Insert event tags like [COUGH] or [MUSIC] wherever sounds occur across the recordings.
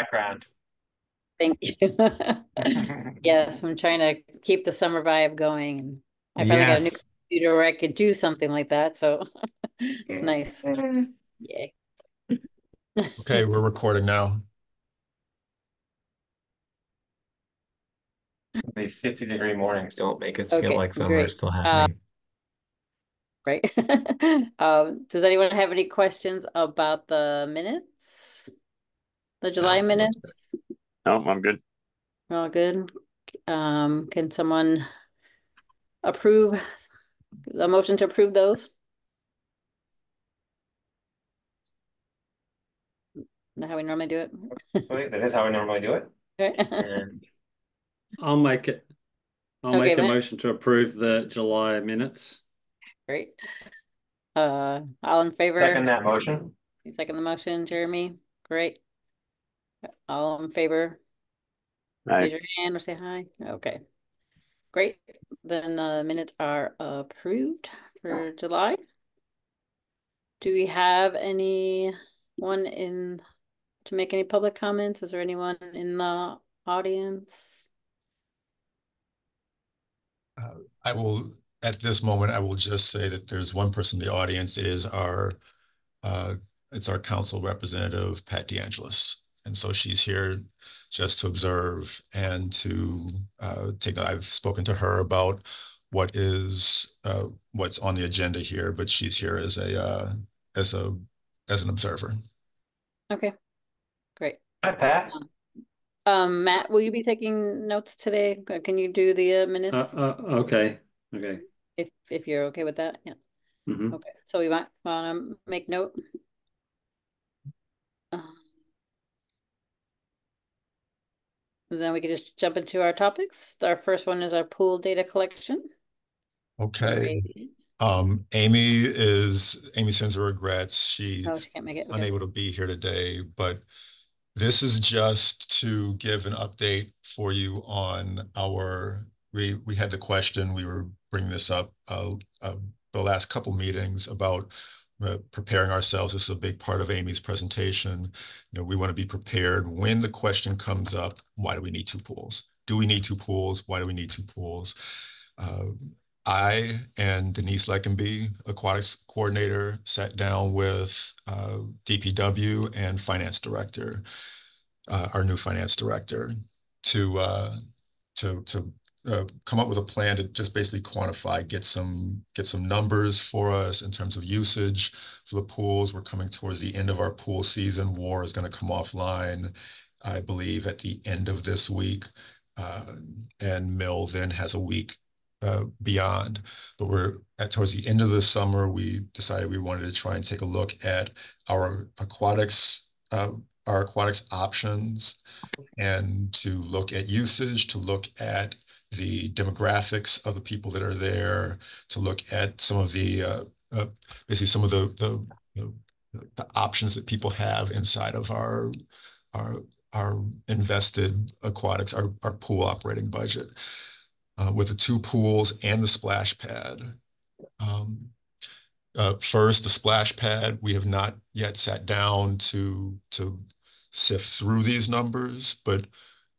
background. Thank you. [LAUGHS] Yes, I'm trying to keep the summer vibe going. and I finally got a new computer where I could do something like that, so [LAUGHS] it's nice. Yeah. Okay, we're recording now. These fifty degree mornings don't make us Okay, feel like summer great. is still Uh, happening. Right. [LAUGHS] Um, does anyone have any questions about the minutes? The July it looks good. minutes? No, I'm good. All good. Um, can someone approve the motion to approve those? Is that how we normally do it? Wait, That is how we normally do it. Okay. And [LAUGHS] I'll make it. I'll Okay, make a Matt. motion to approve the July minutes. Great. Uh, all in favor? second that motion. You second the motion, Jeremy? Great. All in favor? Raise your hand or say hi. Okay. Great. Then the minutes are approved for July. Do we have anyone in to make any public comments? Is there anyone in the audience? I will, at this moment, I will just say that there's one person in the audience. It is our, uh, it's our council representative, Pat DeAngelis. And so she's here just to observe and to uh, take, I've spoken to her about what is, uh, what's on the agenda here, but she's here as a, uh, as a, as an observer. Okay, great. Hi, Pat. Um, Matt, will you be taking notes today? Can you do the uh, Uh, minutes uh, okay, okay. if if you're okay with that? Yeah. hmm Okay, so we might want to make note. Then we can just jump into our topics. Our first one is our pool data collection. Okay. Um, Amy is, Amy sends her regrets. She Oh, she can't make it. Okay. unable to be here today, but this is just to give an update for you on our, we, we had the question, we were bringing this up, uh, uh, the last couple meetings about uh, preparing ourselves. This is a big part of Amy's presentation. You know, we want to be prepared when the question comes up, why do we need two pools? Do we need two pools? Why do we need two pools? Uh, I and Denise Leckenby, aquatics coordinator, sat down with uh, DPW and finance director, uh, our new finance director, to uh, to to uh, come up with a plan to just basically quantify, get some get some numbers for us in terms of usage for the pools. We're coming towards the end of our pool season. War is going to come offline, I believe, at the end of this week, uh, and Mill then has a week uh, beyond. But we're at towards the end of the summer, we decided we wanted to try and take a look at our aquatics, uh, our aquatics options, and to look at usage, to look at the demographics of the people that are there, to look at some of the uh, uh, basically some of the the, you know, the options that people have inside of our our our invested aquatics, our, our pool operating budget uh, with the two pools and the splash pad. Um, uh, first, the splash pad, we have not yet sat down to to sift through these numbers, but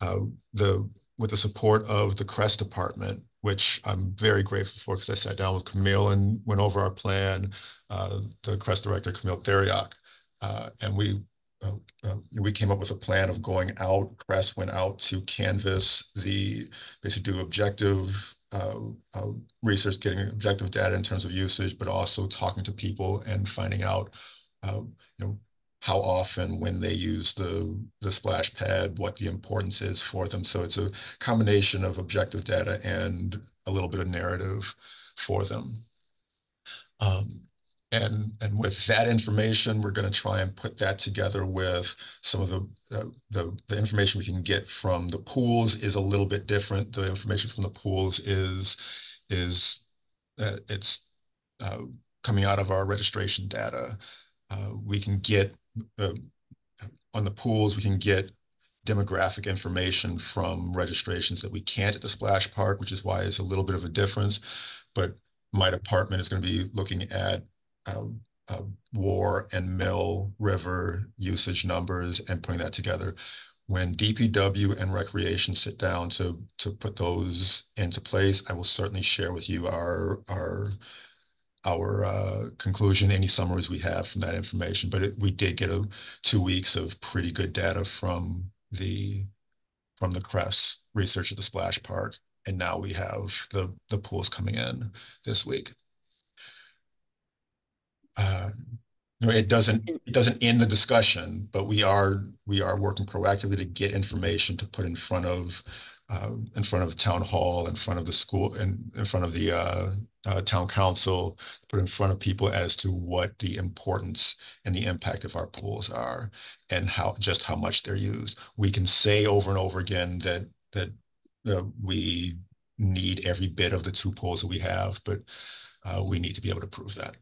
uh, the with the support of the CRESS Department, which I'm very grateful for because I sat down with Camille and went over our plan, uh, the CRESS Director, Camille Theriaque, uh, and we uh, uh, we came up with a plan of going out. CRESS went out to canvas the basically do objective uh, uh, research, getting objective data in terms of usage, but also talking to people and finding out, you know, how often when they use the the splash pad, what the importance is for them. So it's a combination of objective data and a little bit of narrative for them. Um, and and with that information, we're going to try and put that together with some of the, uh, the the information we can get from the pools is a little bit different. The information from the pools is is uh, it's uh, coming out of our registration data. Uh, we can get uh, on the pools. We can get demographic information from registrations that we can't at the splash park, which is why it's a little bit of a difference. But my department is going to be looking at uh, uh, War and Mill River usage numbers and putting that together. When DPW and Recreation sit down to to put those into place, I will certainly share with you our our our uh, conclusion, any summaries we have from that information. But it, we did get a two weeks of pretty good data from the from the CRESS research at the splash park, and now we have the the pools coming in this week. Uh, it doesn't it doesn't end the discussion, but we are we are working proactively to get information to put in front of uh, in front of the town hall, in front of the school, in, in front of the uh, uh, town council, put in front of people as to what the importance and the impact of our pools are, and how just how much they're used. We can say over and over again that that uh, we need every bit of the two pools that we have, but uh, we need to be able to prove that.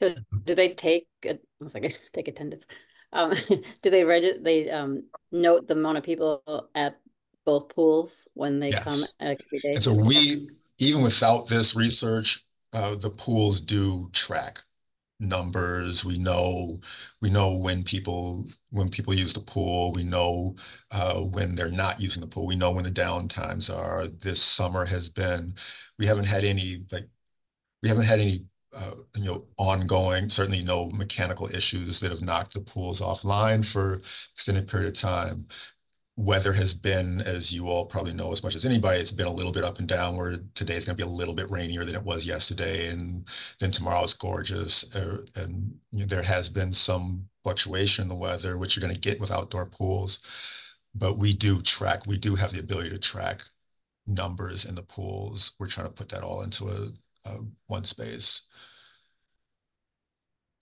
Do, do they take, a- was [LAUGHS] like, take attendance? Um, [LAUGHS] do they reg, they, um, note the amount of people at both pools when they come Yes. every day? And so we, even without this research, uh, the pools do track numbers. We know, we know when people, when people use the pool. We know uh, when they're not using the pool. We know when the downtimes are. This summer has been, we haven't had any, like, we haven't had any, uh, you know, ongoing, certainly no mechanical issues that have knocked the pools offline for extended period of time weather has been, as you all probably know as much as anybody, it's been a little bit up and down where today is going to be a little bit rainier than it was yesterday. And then tomorrow's gorgeous. Uh, and you know, there has been some fluctuation in the weather, which you're going to get with outdoor pools. But we do track, we do have the ability to track numbers in the pools. We're trying to put that all into a, a one space.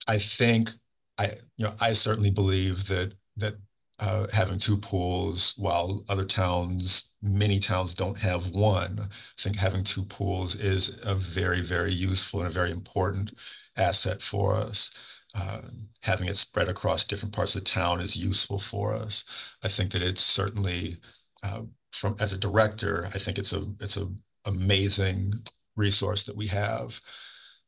I think I, you know, I certainly believe that that uh, having two pools, while other towns, many towns don't have one. I think having two pools is a very, very useful and a very important asset for us. Uh, having it spread across different parts of the town is useful for us. I think that it's certainly, uh, from as a director, I think it's a it's a amazing resource that we have.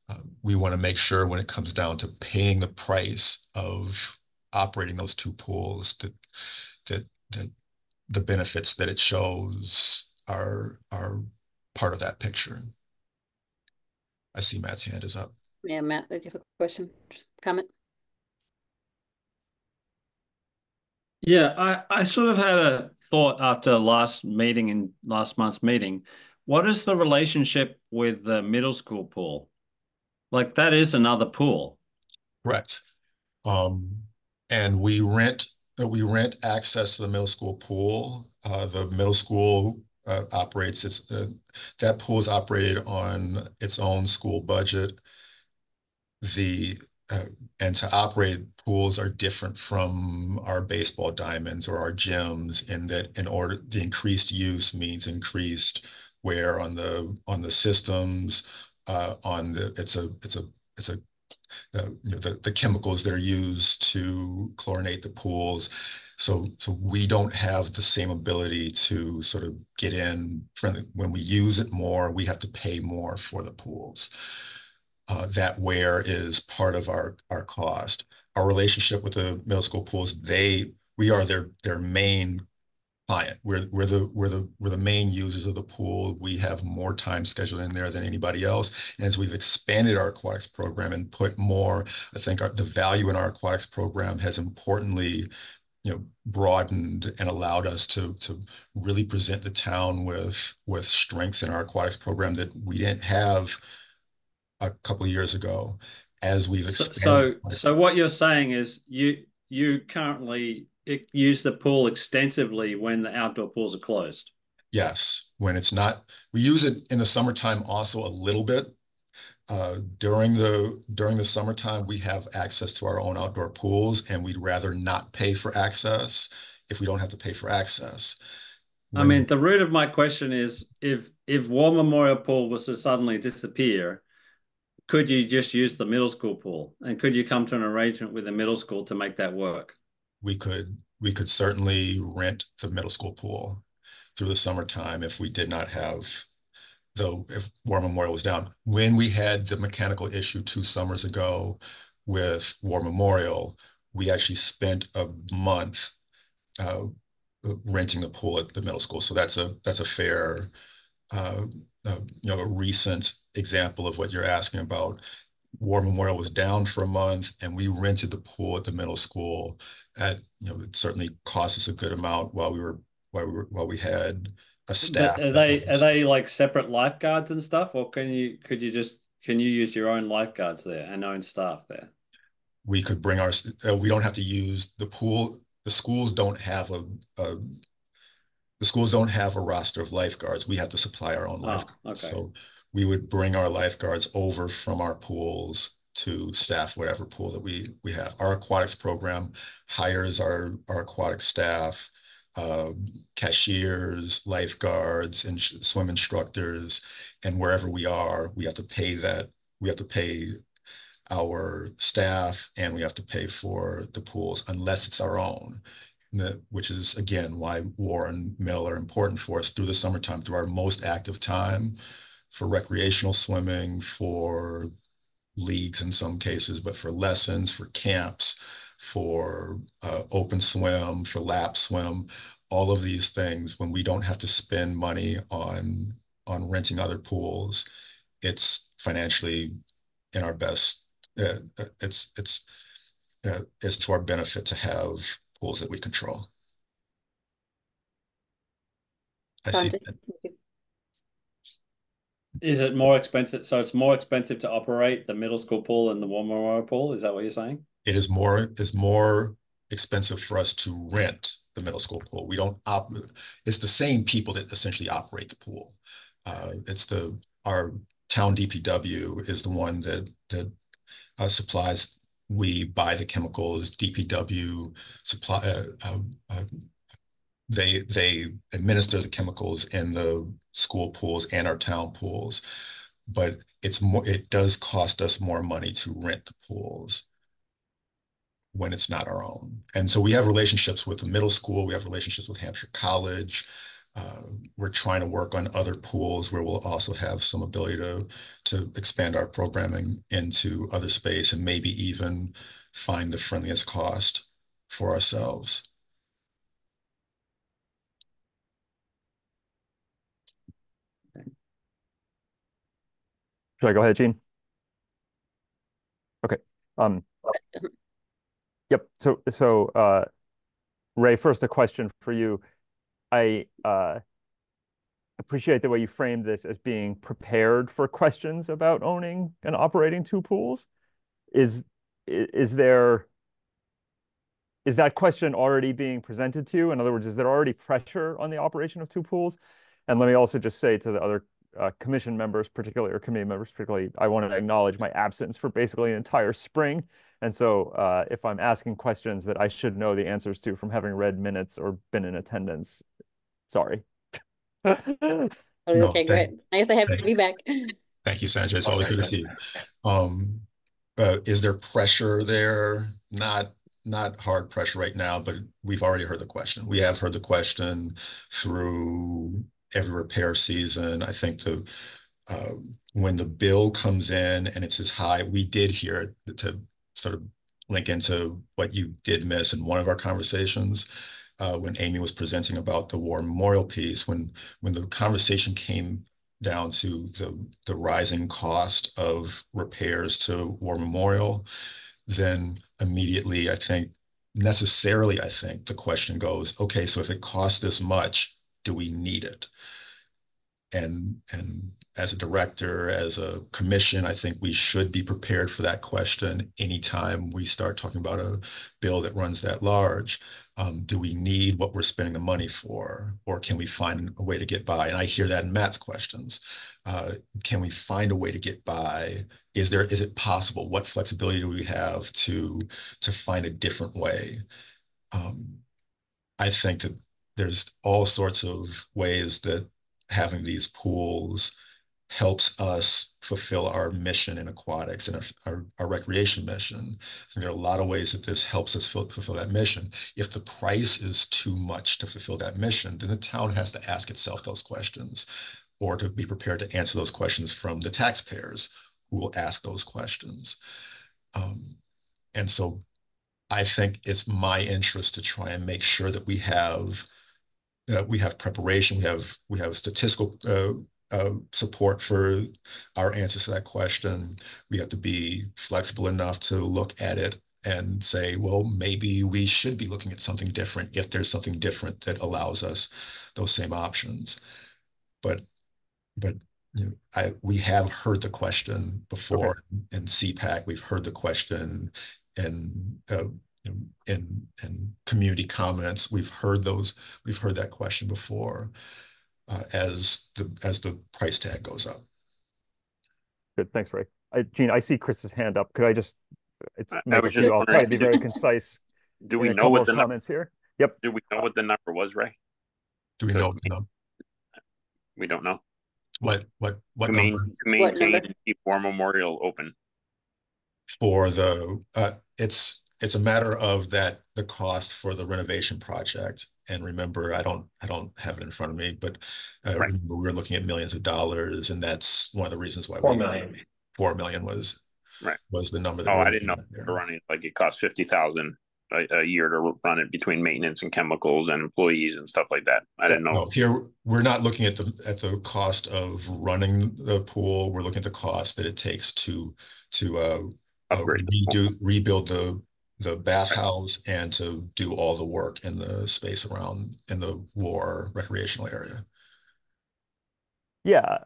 Uh, we want to make sure when it comes down to paying the price of operating those two pools that that that the benefits that it shows are are part of that picture. I see Matt's hand is up. Yeah, Matt, did you have a question, Just comment? Yeah, I, I sort of had a thought after last meeting and last month's meeting. What is the relationship with the middle school pool? Like that is another pool. Correct. Um, and we rent we rent access to the middle school pool. Uh, the middle school uh, operates its uh, that pool is operated on its own school budget. The uh, and to operate pools are different from our baseball diamonds or our gyms in that in order the increased use means increased wear on the on the systems uh, on the it's a it's a it's a uh, you know, the, the chemicals that are used to chlorinate the pools. So, so we don't have the same ability to sort of get in. When we use it more, we have to pay more for the pools. Uh, that wear is part of our, our cost. Our relationship with the middle school pools, they, we are their, their main client. We're we're the we're the we're the main users of the pool. We have more time scheduled in there than anybody else. And as we've expanded our aquatics program and put more, I think our, the value in our aquatics program has importantly, you know, broadened and allowed us to to really present the town with with strengths in our aquatics program that we didn't have a couple of years ago. As we've So, expanded. so, so what you're saying is you you currently use the pool extensively when the outdoor pools are closed. Yes, when it's not, we use it in the summertime also a little bit. Uh, during the during the summertime, we have access to our own outdoor pools, and we'd rather not pay for access if we don't have to pay for access. I mean, the root of my question is if if War Memorial Pool was to suddenly disappear, could you just use the middle school pool? And could you come to an arrangement with the middle school to make that work? We could we could certainly rent the middle school pool through the summertime if we did not have though if War Memorial was down. When we had the mechanical issue two summers ago with War Memorial, we actually spent a month uh, renting the pool at the middle school. So that's a that's a fair, uh, uh, you know, a recent example of what you're asking about. War Memorial was down for a month, and we rented the pool at the middle school. At you know, it certainly cost us a good amount while we were while we were while we had a staff. But are they are they like separate lifeguards and stuff, or can you could you just can you use your own lifeguards there and own staff there? We could bring our. Uh, we don't have to use the pool. The schools don't have a, a the schools don't have a roster of lifeguards. We have to supply our own Oh, lifeguards. okay. So we would bring our lifeguards over from our pools to staff whatever pool that we we have. Our aquatics program hires our our aquatic staff, uh, cashiers, lifeguards, and swim instructors, and wherever we are, we have to pay that. We have to pay our staff, and we have to pay for the pools unless it's our own. which is again why War and Mill are important for us through the summertime, through our most active time for recreational swimming, for leagues in some cases, but for lessons, for camps, for uh, open swim, for lap swim, all of these things, when we don't have to spend money on on renting other pools, it's financially in our best. Uh, uh, it's it's uh, it's to our benefit to have pools that we control. I see. Is it more expensive? So it's more expensive to operate the middle school pool and the War Memorial pool. Is that what you're saying? it is more it's more expensive for us to rent the middle school pool. We don't op it's the same people that essentially operate the pool. Uh, it's the our town DPW is the one that that uh, supplies. We buy the chemicals. DPW supply. Uh, uh, uh, they they administer the chemicals in the school pools and our town pools, but it's more. It does cost us more money to rent the pools when it's not our own. And so we have relationships with the middle school, we have relationships with Hampshire College. Uh, we're trying to work on other pools where we'll also have some ability to to expand our programming into other space and maybe even find the friendliest cost for ourselves. Should I go ahead, Gene? Okay. Um, yep. So, so, uh, Ray, first a question for you. I, uh, appreciate the way you framed this as being prepared for questions about owning and operating two pools. Is, is there, is that question already being presented to you? In other words, is there already pressure on the operation of two pools? And let me also just say to the other uh, commission members, particularly, or committee members, particularly, I want to acknowledge my absence for basically an entire spring. And so uh, if I'm asking questions that I should know the answers to from having read minutes or been in attendance, sorry. [LAUGHS] No, Okay, great. thank- It's Nice to have thank- you back. Thank you, Sanjay. It's always good to see you. Um, uh, is there pressure there? Not not hard pressure right now, but we've already heard the question. We have heard the question through every repair season. I think the um, when the bill comes in and it's as high, we did hear to sort of link into what you did miss in one of our conversations uh, when Amy was presenting about the war memorial piece. When when the conversation came down to the the rising cost of repairs to war memorial, then immediately I think necessarily I think the question goes, okay, so if it costs this much, do we need it? And and as a director, as a commission, I think we should be prepared for that question anytime we start talking about a bill that runs that large. Um, do we need what we're spending the money for, or can we find a way to get by? And I hear that in Matt's questions. Uh, can we find a way to get by? Is there is it possible? What flexibility do we have to to find a different way? Um, I think that there's all sorts of ways that having these pools helps us fulfill our mission in aquatics and our, our, our recreation mission. So there are a lot of ways that this helps us fill, fulfill that mission. If the price is too much to fulfill that mission, then the town has to ask itself those questions. or to be prepared to answer those questions from the taxpayers who will ask those questions. Um, and so I think it's my interest to try and make sure that we have uh, we have preparation, we have we have statistical uh, uh, support for our answers to that question. We have to be flexible enough to look at it and say, well, maybe we should be looking at something different if there's something different that allows us those same options. But but you know, I we have heard the question before okay. in CPAC. We've heard the question in uh, in in community comments. We've heard those. We've heard that question before uh, as the as the price tag goes up. Good, thanks, Ray. I, Gene, I see Chris's hand up. Could I just? It's I was just I'll try to be very concise. Do we know what the comments here? Yep. Do we know what the number was, Ray? Do we know? No. We don't know. What what what to, number? to maintain and keep War Memorial open for the uh, it's it's a matter of that the cost for the renovation project. And remember i don't i don't have it in front of me but uh, right. remember we're looking at millions of dollars and that's one of the reasons why four we, million. Four million was right. was the number that oh i didn't know running like it cost 50000 a, a year to run it between maintenance and chemicals and employees and stuff like that. I didn't know. No, here we're not looking at the at the cost of running the pool. We're looking at the cost that it takes to to uh, upgrade uh, redo rebuild the the bathhouse and to do all the work in the space around in the war recreational area. Yeah,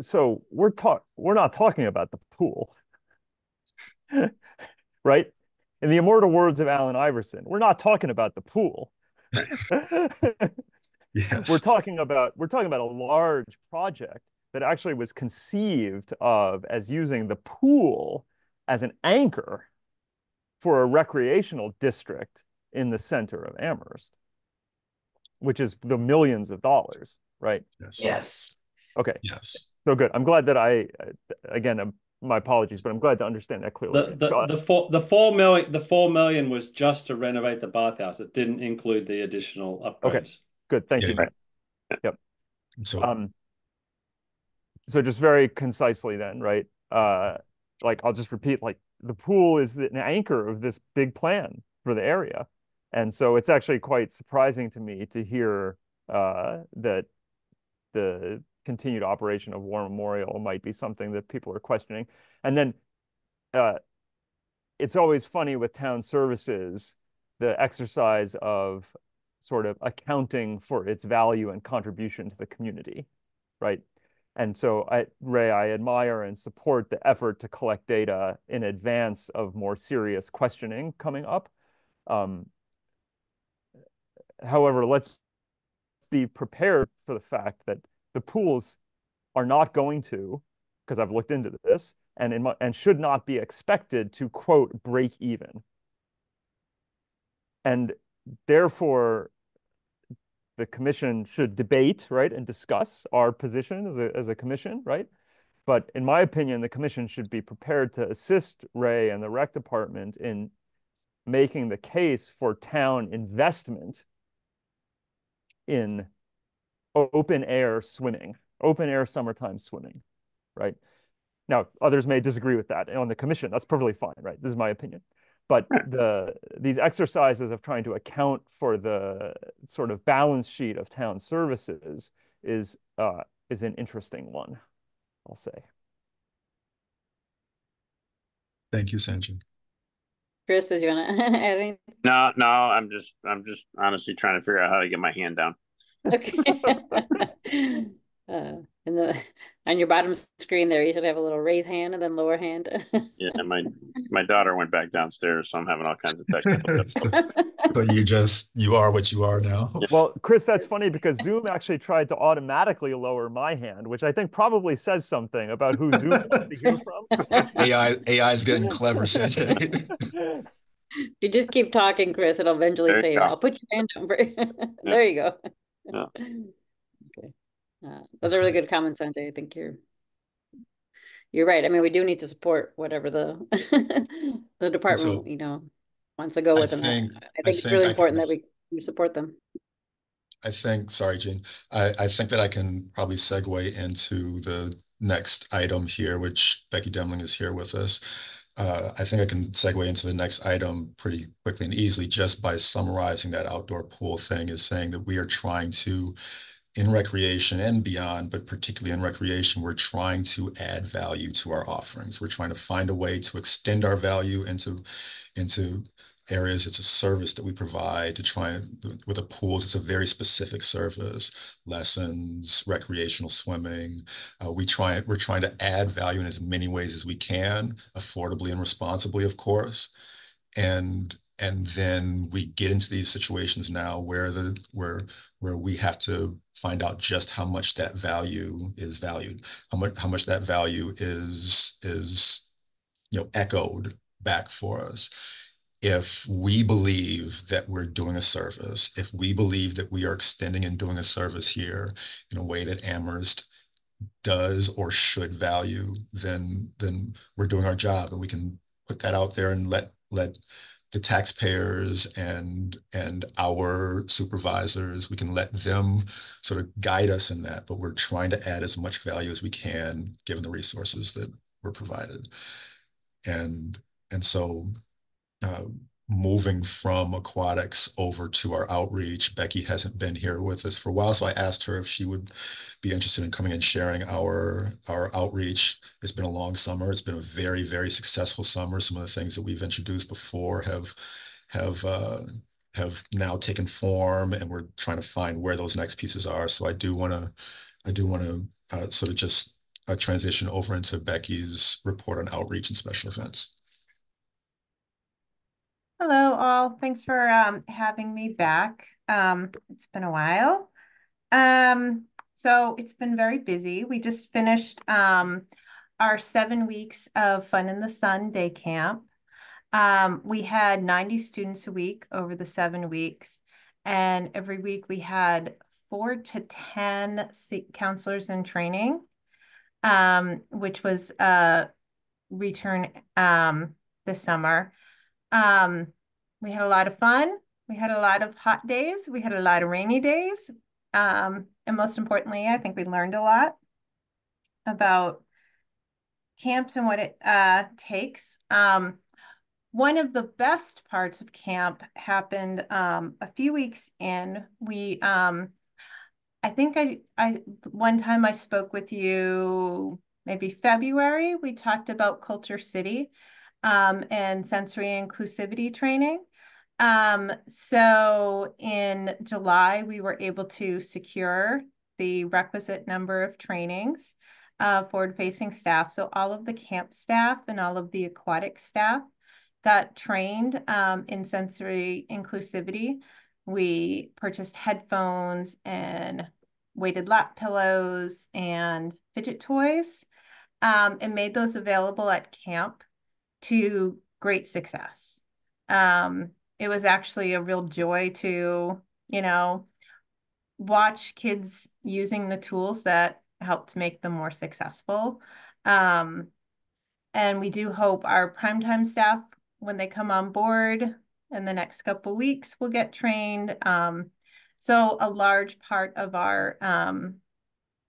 so we're talk we're not talking about the pool, [LAUGHS] right? In the immortal words of Allen Iverson, we're not talking about the pool. [LAUGHS] yes. We're talking about we're talking about a large project that actually was conceived of as using the pool as an anchor for a recreational district in the center of Amherst, which is the millions of dollars, right? Yes. Yes. Okay. Yes. So good. I'm glad that I, again, um, my apologies, but I'm glad to understand that clearly. The the, the four the four million the four million was just to renovate the bathhouse. It didn't include the additional upgrades. Okay. Good. Thank Yeah, you. right. Yep. So Um. So just very concisely, then, right? Uh, like I'll just repeat, like the pool is an anchor of this big plan for the area. And so it's actually quite surprising to me to hear uh, that the continued operation of War Memorial might be something that people are questioning. And then uh, it's always funny with town services, the exercise of sort of accounting for its value and contribution to the community, right? And so, I, Ray, I admire and support the effort to collect data in advance of more serious questioning coming up. Um, however, let's be prepared for the fact that the pools are not going to, because I've looked into this, and in my, and should not be expected to quote break even. And therefore, the commission should debate, right, and discuss our position as a, as a commission, right? But in my opinion, the commission should be prepared to assist Ray and the rec department in making the case for town investment in open air swimming, open air summertime swimming, right? Now, others may disagree with that on the commission. That's perfectly fine, right? This is my opinion but the these exercises of trying to account for the sort of balance sheet of town services is uh, is an interesting one, I'll say. thank you, Sanjay. Chris, did you want to [LAUGHS] add anything? no no i'm just i'm just honestly trying to figure out how to get my hand down Okay. [LAUGHS] uh, and the on your bottom screen there, you should have a little raise hand and then lower hand. [LAUGHS] yeah my my daughter went back downstairs so i'm having all kinds of technical [LAUGHS] stuff So you just you are what you are now. Well, Chris, that's funny because Zoom actually tried to automatically lower my hand, which I think probably says something about who Zoom wants to hear [LAUGHS] from. AI AI is getting clever, Sanjay. you just keep talking, Chris. It'll eventually There say, you go. "I'll put your hand down." For there you go. Yeah. Uh, those are really good comments, Sanjay. I think you're you're right. I mean, we do need to support whatever the [LAUGHS] the department, So, you know, wants to go I with, I- think- I I think it's think really I important that we we support them. I think, sorry, Gene, I, I think that I can probably segue into the next item here, which Becky Demling is here with us. Uh, I think I can segue into the next item pretty quickly and easily just by summarizing that outdoor pool thing is saying that we are trying to in recreation and beyond, but particularly in recreation, we're trying to add value to our offerings. We're trying to find a way to extend our value into, into areas. It's a service that we provide to try with the pools, it's a very specific service, lessons, recreational swimming. Uh, we try, we're trying to add value in as many ways as we can, affordably and responsibly, of course. And and then we get into these situations now where the where where we have to find out just how much that value is valued how much how much that value is is you know echoed back for us. If we believe that we're doing a service if we believe that we are extending and doing a service here in a way that amherst does or should value then then we're doing our job and we can put that out there and let let the taxpayers and and our supervisors we can let them sort of guide us in that but we're trying to add as much value as we can given the resources that were provided. And and so uh, moving from aquatics over to our outreach. Becky hasn't been here with us for a while, so I asked her if she would be interested in coming and sharing our our outreach. It's been a long summer. It's been a very very successful summer. Some of the things that we've introduced before have have uh, have now taken form, and we're trying to find where those next pieces are. So I do want to I do want to uh, sort of just uh, transition over into Becky's report on outreach and special events. Hello, all. Thanks for um, having me back. Um, it's been a while. Um, so it's been very busy. We just finished um, our seven weeks of Fun in the Sun day camp. Um, we had 90 students a week over the seven weeks. And every week we had four to 10 counselors in training, um, which was a return um, this summer. Um, we had a lot of fun. We had a lot of hot days. We had a lot of rainy days. Um, and most importantly, I think we learned a lot about camps and what it uh, takes. Um, one of the best parts of camp happened um, a few weeks in. We, um, I think I, I, one time I spoke with you, maybe February, we talked about KultureCity um, and sensory inclusivity training. Um, so in July, we were able to secure the requisite number of trainings uh, forward-facing staff. So all of the camp staff and all of the aquatic staff got trained um, in sensory inclusivity. We purchased headphones and weighted lap pillows and fidget toys um, and made those available at camp to great success. Um, it was actually a real joy to, you know, watch kids using the tools that helped make them more successful. Um, and we do hope our primetime staff, when they come on board in the next couple weeks, will get trained. Um, so a large part of our um,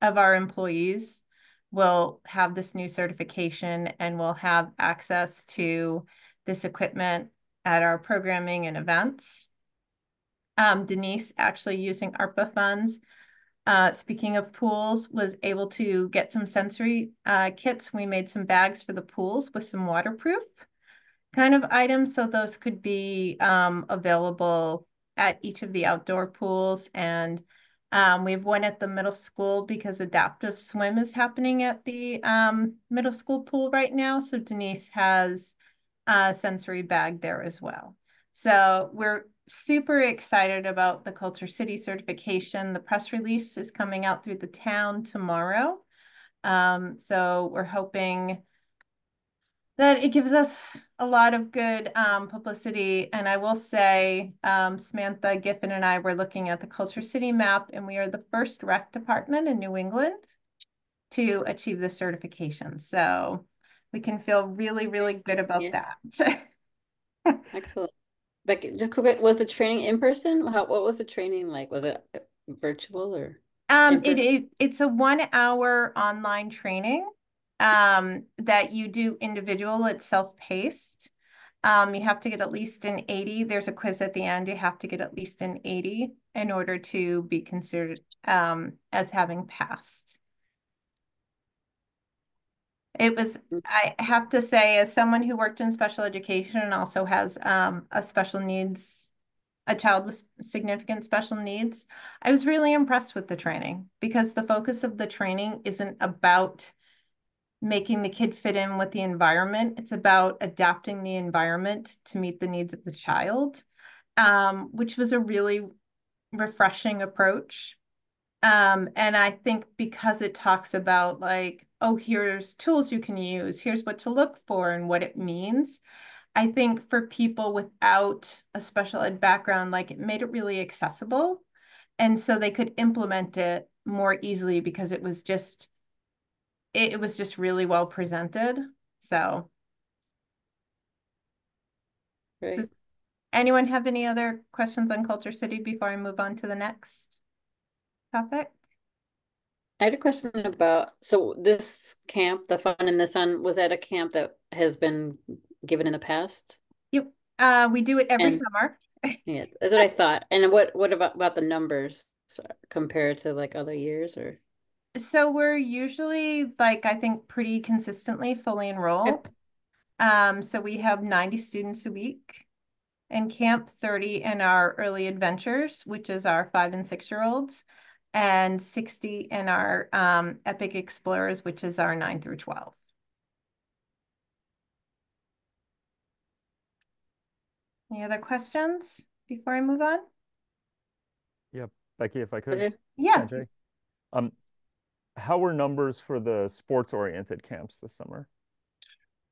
of our employees will have this new certification and will have access to this equipment at our programming and events. Um, Denise actually using ARPA funds, uh, speaking of pools, was able to get some sensory uh, kits. We made some bags for the pools with some waterproof kind of items. So those could be um, available at each of the outdoor pools and um, we have one at the middle school because adaptive swim is happening at the um, middle school pool right now. So Denise has a sensory bag there as well. So we're super excited about the KultureCity certification. The press release is coming out through the town tomorrow. Um, so we're hoping that it gives us a lot of good um, publicity. And I will say, um, Samantha Giffen and I were looking at the KultureCity map, and we are the first rec department in New England to achieve the certification. So we can feel really, really good about yeah. that. [LAUGHS] Excellent. Becky, just quick, was the training in person? How what was the training like? Was it virtual or? Um, it, it, it's a one hour online training, um, that you do individual, it's self-paced. Um, you have to get at least an eighty, there's a quiz at the end, you have to get at least an eighty in order to be considered, um, as having passed. It was, I have to say, as someone who worked in special education and also has, um, a special needs, a child with significant special needs, I was really impressed with the training because the focus of the training isn't about making the kid fit in with the environment. It's about adapting the environment to meet the needs of the child, um, which was a really refreshing approach. Um, and I think because it talks about like, oh, here's tools you can use, here's what to look for and what it means. I think for people without a special ed background, like it made it really accessible. And so they could implement it more easily because it was just, it, it was just really well presented. So Great. Does- anyone have any other questions on KultureCity before I move on to the next topic? I had a question about, so this camp, the Fun in the Sun, was that a camp that has been given in the past? Yep, uh, we do it every And- summer. [LAUGHS] Yeah, that's what I thought. And what, what about, about the numbers compared to like other years or? So we're usually like, I think pretty consistently fully enrolled. Um, so we have ninety students a week in camp, thirty in our early adventures, which is our five and six year olds. And sixty in our um epic explorers, which is our nine through twelve. Any other questions before I move on? Yeah, Becky, if I could. Okay. Yeah, Sanjay. Um, how were numbers for the sports-oriented camps this summer?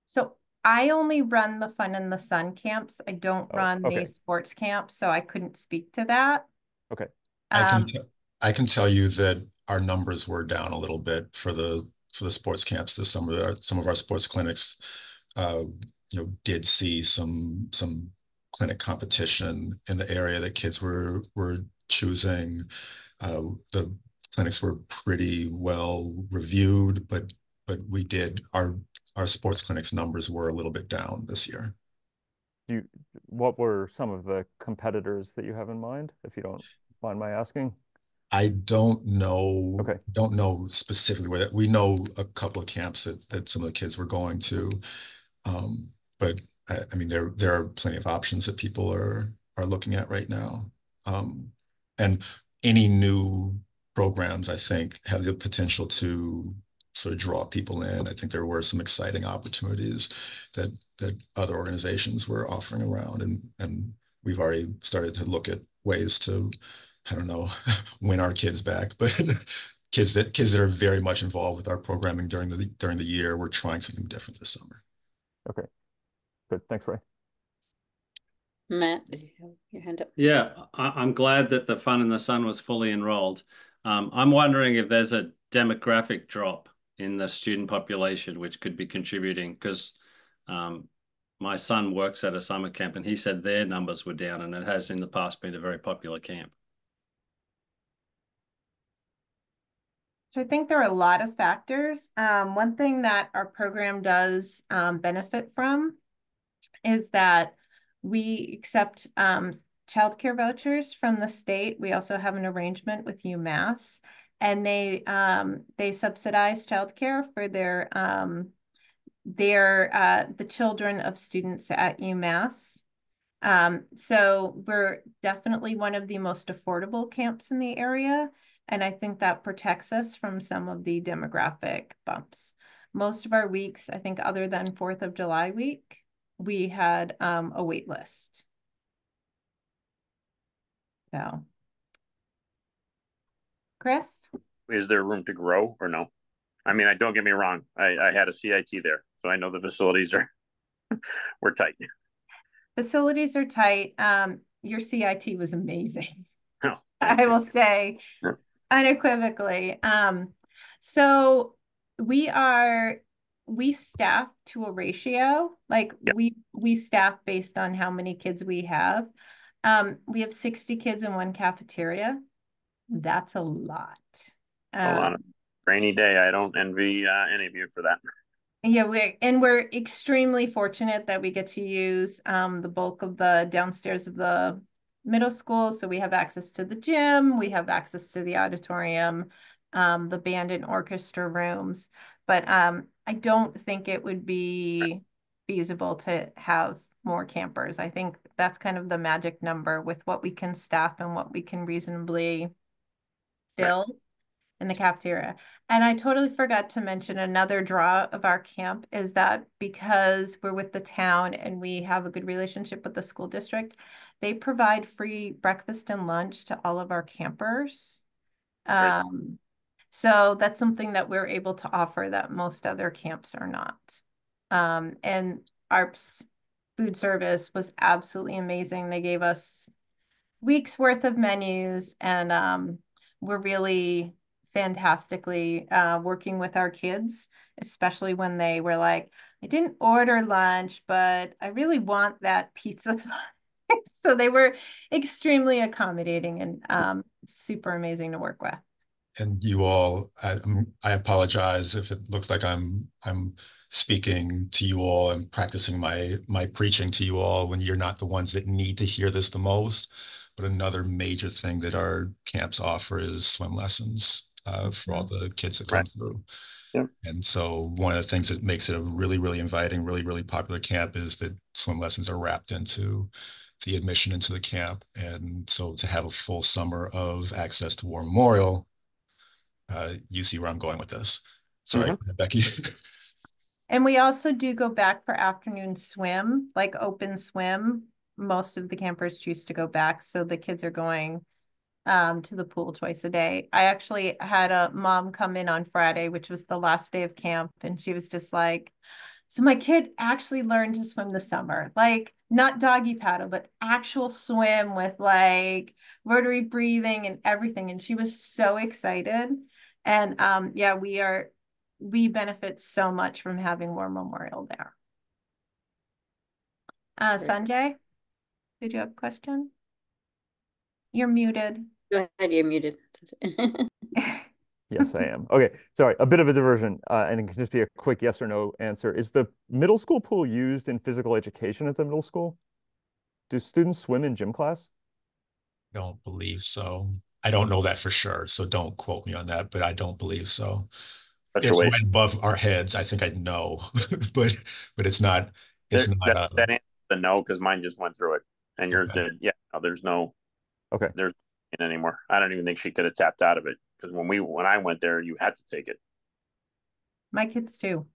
so I only run the Fun in the Sun camps. I don't Oh, run okay. the sports camps, so I couldn't speak to that. Okay. I can, Um, I can tell you that our numbers were down a little bit for the, for the sports camps this summer. Our- Some of our sports clinics, uh, you know, did see some, some clinic competition in the area that kids were, were choosing. Uh, the clinics were pretty well reviewed, but, but we did, our, our sports clinics numbers were a little bit down this year. Do you, what were some of the competitors that you have in mind, if you don't mind my asking? I don't know. Okay. Don't know specifically where, we know a couple of camps that, that some of the kids were going to. Um, but I, I mean, there, there are plenty of options that people are, are looking at right now. Um, and any new programs, I think, have the potential to sort of draw people in. I think there were some exciting opportunities that, that other organizations were offering around and, and we've already started to look at ways to I don't know, [LAUGHS] win our kids back, but [LAUGHS] kids that kids that are very much involved with our programming during the during the year, we're trying something different this summer. Okay, good, thanks, Ray. Matt, did you have your hand up? Yeah, I, I'm glad that the Fun in the Sun was fully enrolled. Um, I'm wondering if there's a demographic drop in the student population which could be contributing because um, my son works at a summer camp and he said their numbers were down and it has in the past been a very popular camp. So I think there are a lot of factors. Um, one thing that our program does um, benefit from is that we accept um, childcare vouchers from the state. We also have an arrangement with UMass, and they um, they subsidize childcare for their um, their uh, the children of students at UMass. Um, so we're definitely one of the most affordable camps in the area. And I think that protects us from some of the demographic bumps. Most of our weeks, I think other than Fourth of July week, we had um, a wait list. So. Chris? Is there room to grow or no? I mean, I don't get me wrong. I, I had a CIT there, so I know the facilities are [LAUGHS] were tight. Facilities are tight. Um, your CIT was amazing. [LAUGHS] Oh, [LAUGHS] I will say unequivocally. Um, so we are we staff to a ratio. Like Yep. we we staff based on how many kids we have. Um, we have 60 kids in one cafeteria. that's a lot. A lot of- Um, Rainy day, I don't envy uh, any of you for that. Yeah, we're and we're extremely fortunate that we get to use um the bulk of the downstairs of the middle school. So we have access to the gym, we have access to the auditorium, um, the band and orchestra rooms. But um, I don't think it would be feasible to have more campers. I think that's kind of the magic number with what we can staff and what we can reasonably fill in the cafeteria. And I totally forgot to mention another draw of our camp is that because we're with the town and we have a good relationship with the school district, they provide free breakfast and lunch to all of our campers. Right. Um, so that's something that we're able to offer that most other camps are not. Um, and ARPS food service was absolutely amazing. They gave us weeks worth of menus and um, we're really fantastically uh, working with our kids, especially when they were like, I didn't order lunch, but I really want that pizza. [LAUGHS] so they were extremely accommodating and um, super amazing to work with. And you all, I, I'm- apologize if it looks like I'm, I'm speaking to you all and practicing my, my preaching to you all when you're not the ones that need to hear this the most. But another major thing that our camps offer is swim lessons uh, for all the kids that come Right. through. Yep. And so one of the things that makes it a really, really inviting, really, really popular camp is that swim lessons are wrapped into the admission into the camp. And so to have a full summer of access to War Memorial, uh, you see where I'm going with this. Sorry, Becky. [LAUGHS] And we also do go back for afternoon swim, like open swim. Most of the campers choose to go back, so the kids are going um to the pool twice a day. I actually had a mom come in on Friday, which was the last day of camp, and she was just like, so my kid actually learned to swim this summer, like not doggy paddle, but actual swim with like rotary breathing and everything. And she was so excited. And um, yeah, we are we benefit so much from having War Memorial there. Uh, Sanjay, did you have a question? You're muted. Go ahead, you're muted. [LAUGHS] Yes, I am. Okay, sorry, a bit of a diversion, uh, and it can just be a quick yes or no answer. Is the middle school pool used in physical education at the middle school? Do students swim in gym class? Don't believe so. I don't know that for sure, so don't quote me on that, but I don't believe so. That's If your it went above our heads, I think I'd know, [LAUGHS] but, but it's not, it's There- not, that, uh, that answers the no, because mine just went through it, and yours Okay. did. Yeah, no, there's no. Okay. There's it anymore. I don't even think she could have tapped out of it because when we when I went there, you had to take it. My kids too.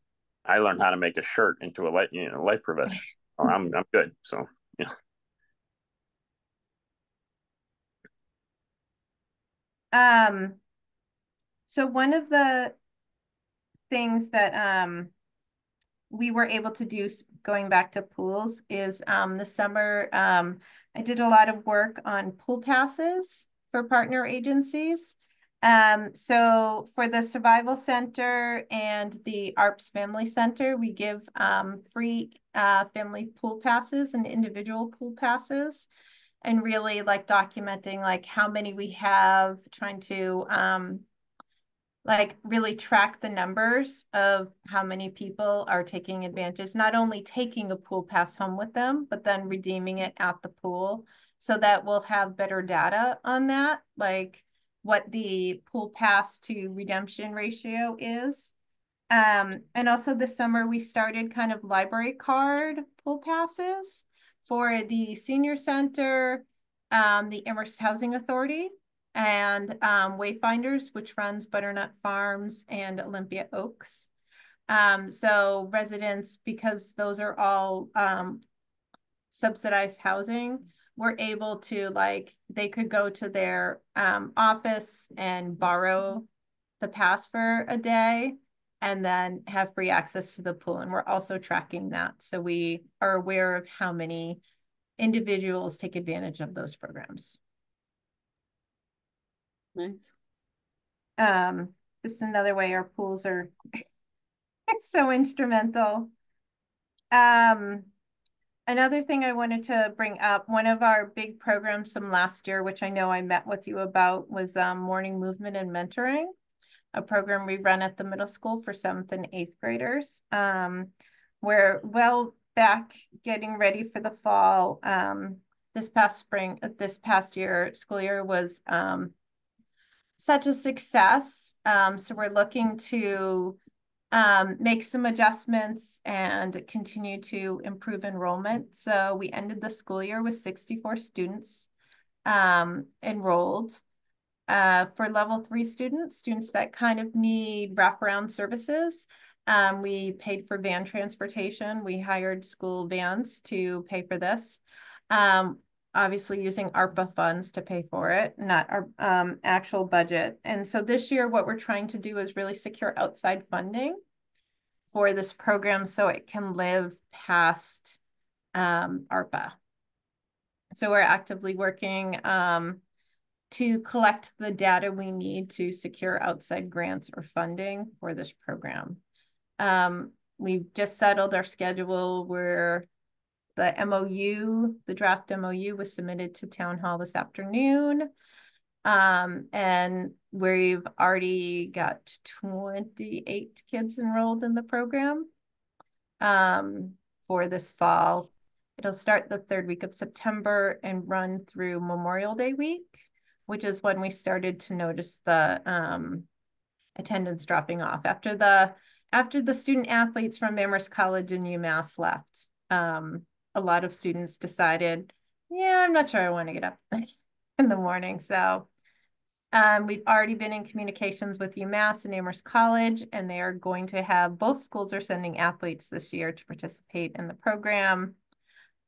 I learned how to make a shirt into a life, you know, life [LAUGHS] vest. Oh, I'm I'm good. So yeah, Um, so one of the things that um we were able to do going back to pools is um this summer um I did a lot of work on pool passes for partner agencies. Um, so for the Survival Center and the ARPS Family Center, we give um free uh family pool passes and individual pool passes and really like documenting like how many we have, trying to um like really track the numbers of how many people are taking advantage, not only taking a pool pass home with them, but then redeeming it at the pool so that we'll have better data on that, like what the pool pass to redemption ratio is. Um, and also this summer we started kind of library card pool passes for the senior center, um, the Amherst Housing Authority, and um, Wayfinders, which runs Butternut Farms and Olympia Oaks. Um, so residents, because those are all um, subsidized housing, were able to like they could go to their um, office and borrow the pass for a day and then have free access to the pool. And we're also tracking that. So we are aware of how many individuals take advantage of those programs. Nice. Um, just another way our pools are [LAUGHS] so instrumental. Um, another thing I wanted to bring up, one of our big programs from last year, which I know I met with you about, was um, morning movement and mentoring, a program we run at the middle school for seventh and eighth graders. Um, we're well back getting ready for the fall. Um, this past spring, uh, this past year, school year was um, such a success. Um, so we're looking to um, make some adjustments and continue to improve enrollment. So we ended the school year with 64 students um, enrolled. Uh, for level three students, students that kind of need wraparound services, um, we paid for van transportation. We hired school vans to pay for this. Um, obviously using ARPA funds to pay for it, not our um, actual budget. And so this year, what we're trying to do is really secure outside funding for this program so it can live past um, ARPA. So we're actively working um, to collect the data we need to secure outside grants or funding for this program. Um, we've just settled our schedule where the MOU, the draft MOU was submitted to town hall this afternoon. Um, and we've already got 28 kids enrolled in the program um, for this fall. It'll start the third week of September and run through Memorial Day week, which is when we started to notice the um, attendance dropping off after the after the student athletes from Amherst College and UMass left. Um, a lot of students decided, yeah, I'm not sure I want to get up [LAUGHS] in the morning. So um, we've already been in communications with UMass and Amherst College, and they are going to have, both schools are sending athletes this year to participate in the program.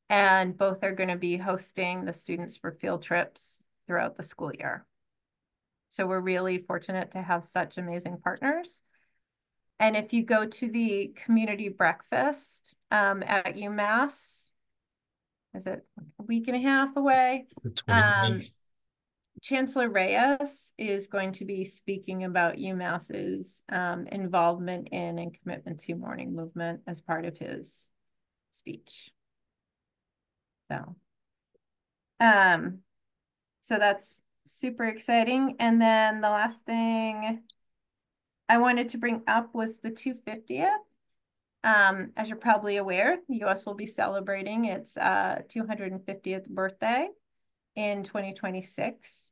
And both are going to be hosting the students for field trips throughout the school year. So we're really fortunate to have such amazing partners. And if you go to the community breakfast um, at UMass, is it a week and a half away? Um, Chancellor Reyes is going to be speaking about UMass's um, involvement in and commitment to morning movement as part of his speech. So, um, so that's super exciting. And then the last thing I wanted to bring up was the 250th. Um, as you're probably aware, the US will be celebrating its uh, 250th birthday in 2026.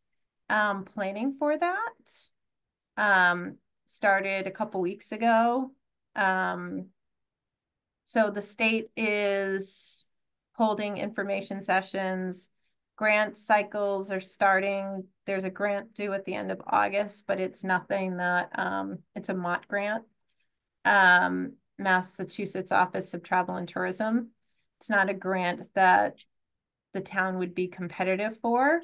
Um, planning for that um, started a couple weeks ago. Um, so the state is holding information sessions. Grant cycles are starting. There's a grant due at the end of August, but it's nothing that, um, it's a MOT grant. Um, Massachusetts Office of Travel and Tourism. It's not a grant that the town would be competitive for.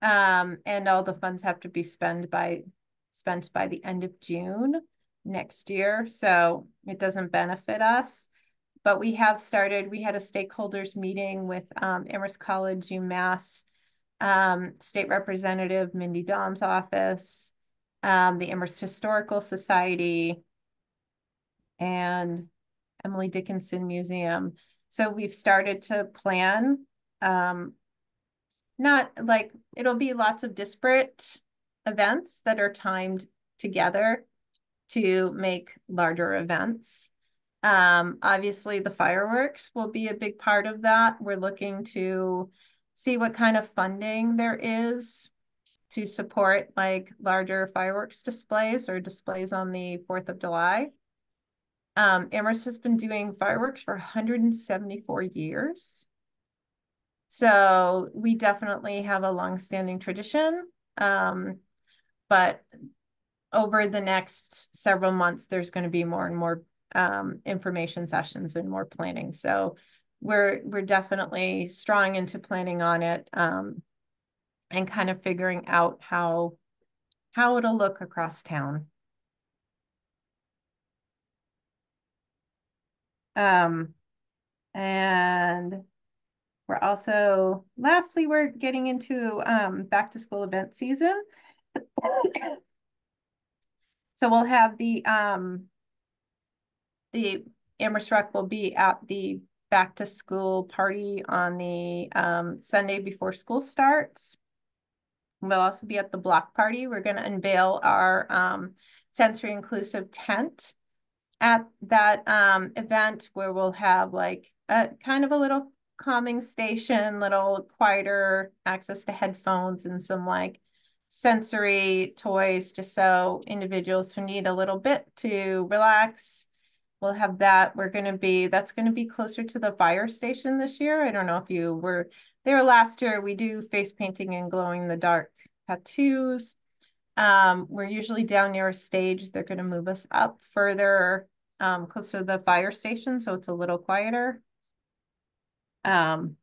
Um, and all the funds have to be spent by spent by the end of June next year. So it doesn't benefit us. But we have started, we had a stakeholders meeting with um, Amherst College, UMass, um, State Representative Mindy Domb's office, um, the Amherst Historical Society, and Emily Dickinson Museum. So we've started to plan, um, not like, it'll be lots of disparate events that are timed together to make larger events. Um, obviously the fireworks will be a big part of that. We're looking to see what kind of funding there is to support like larger fireworks displays or displays on the 4th of July. Um, Amherst has been doing fireworks for 174 years. So we definitely have a long-standing tradition. Um, but over the next several months, there's going to be more and more um, information sessions and more planning. So we're we're definitely strong into planning on it um, and kind of figuring out how how it'll look across town. Um, and we're also, lastly, we're getting into um, back to school event season. [COUGHS] so we'll have the, um, the Amherst Rec will be at the back to school party on the um Sunday before school starts. We'll also be at the block party. We're gonna unveil our um sensory inclusive tent at that um event where we'll have like a kind of a little calming station, little quieter access to headphones and some like sensory toys just so individuals who need a little bit to relax we'll have that. We're going to be that's going to be closer to the fire station this year. I don't know if you were there last year. We do face painting and glowing the dark tattoos. Um, we're usually down near a stage. They're going to move us up further um, closer to the fire station so it's a little quieter. Um,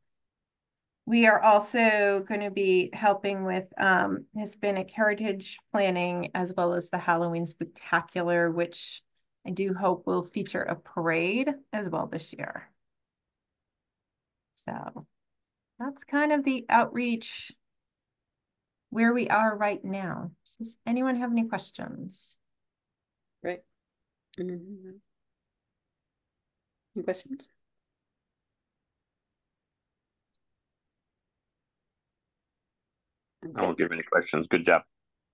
we are also going to be helping with um, Hispanic heritage planning as well as the Halloween spectacular, which I do hope we'll feature a parade as well this year. So that's kind of the outreach where we are right now. Does anyone have any questions? Right. Mhm. Any questions? I won't give any questions. Good job.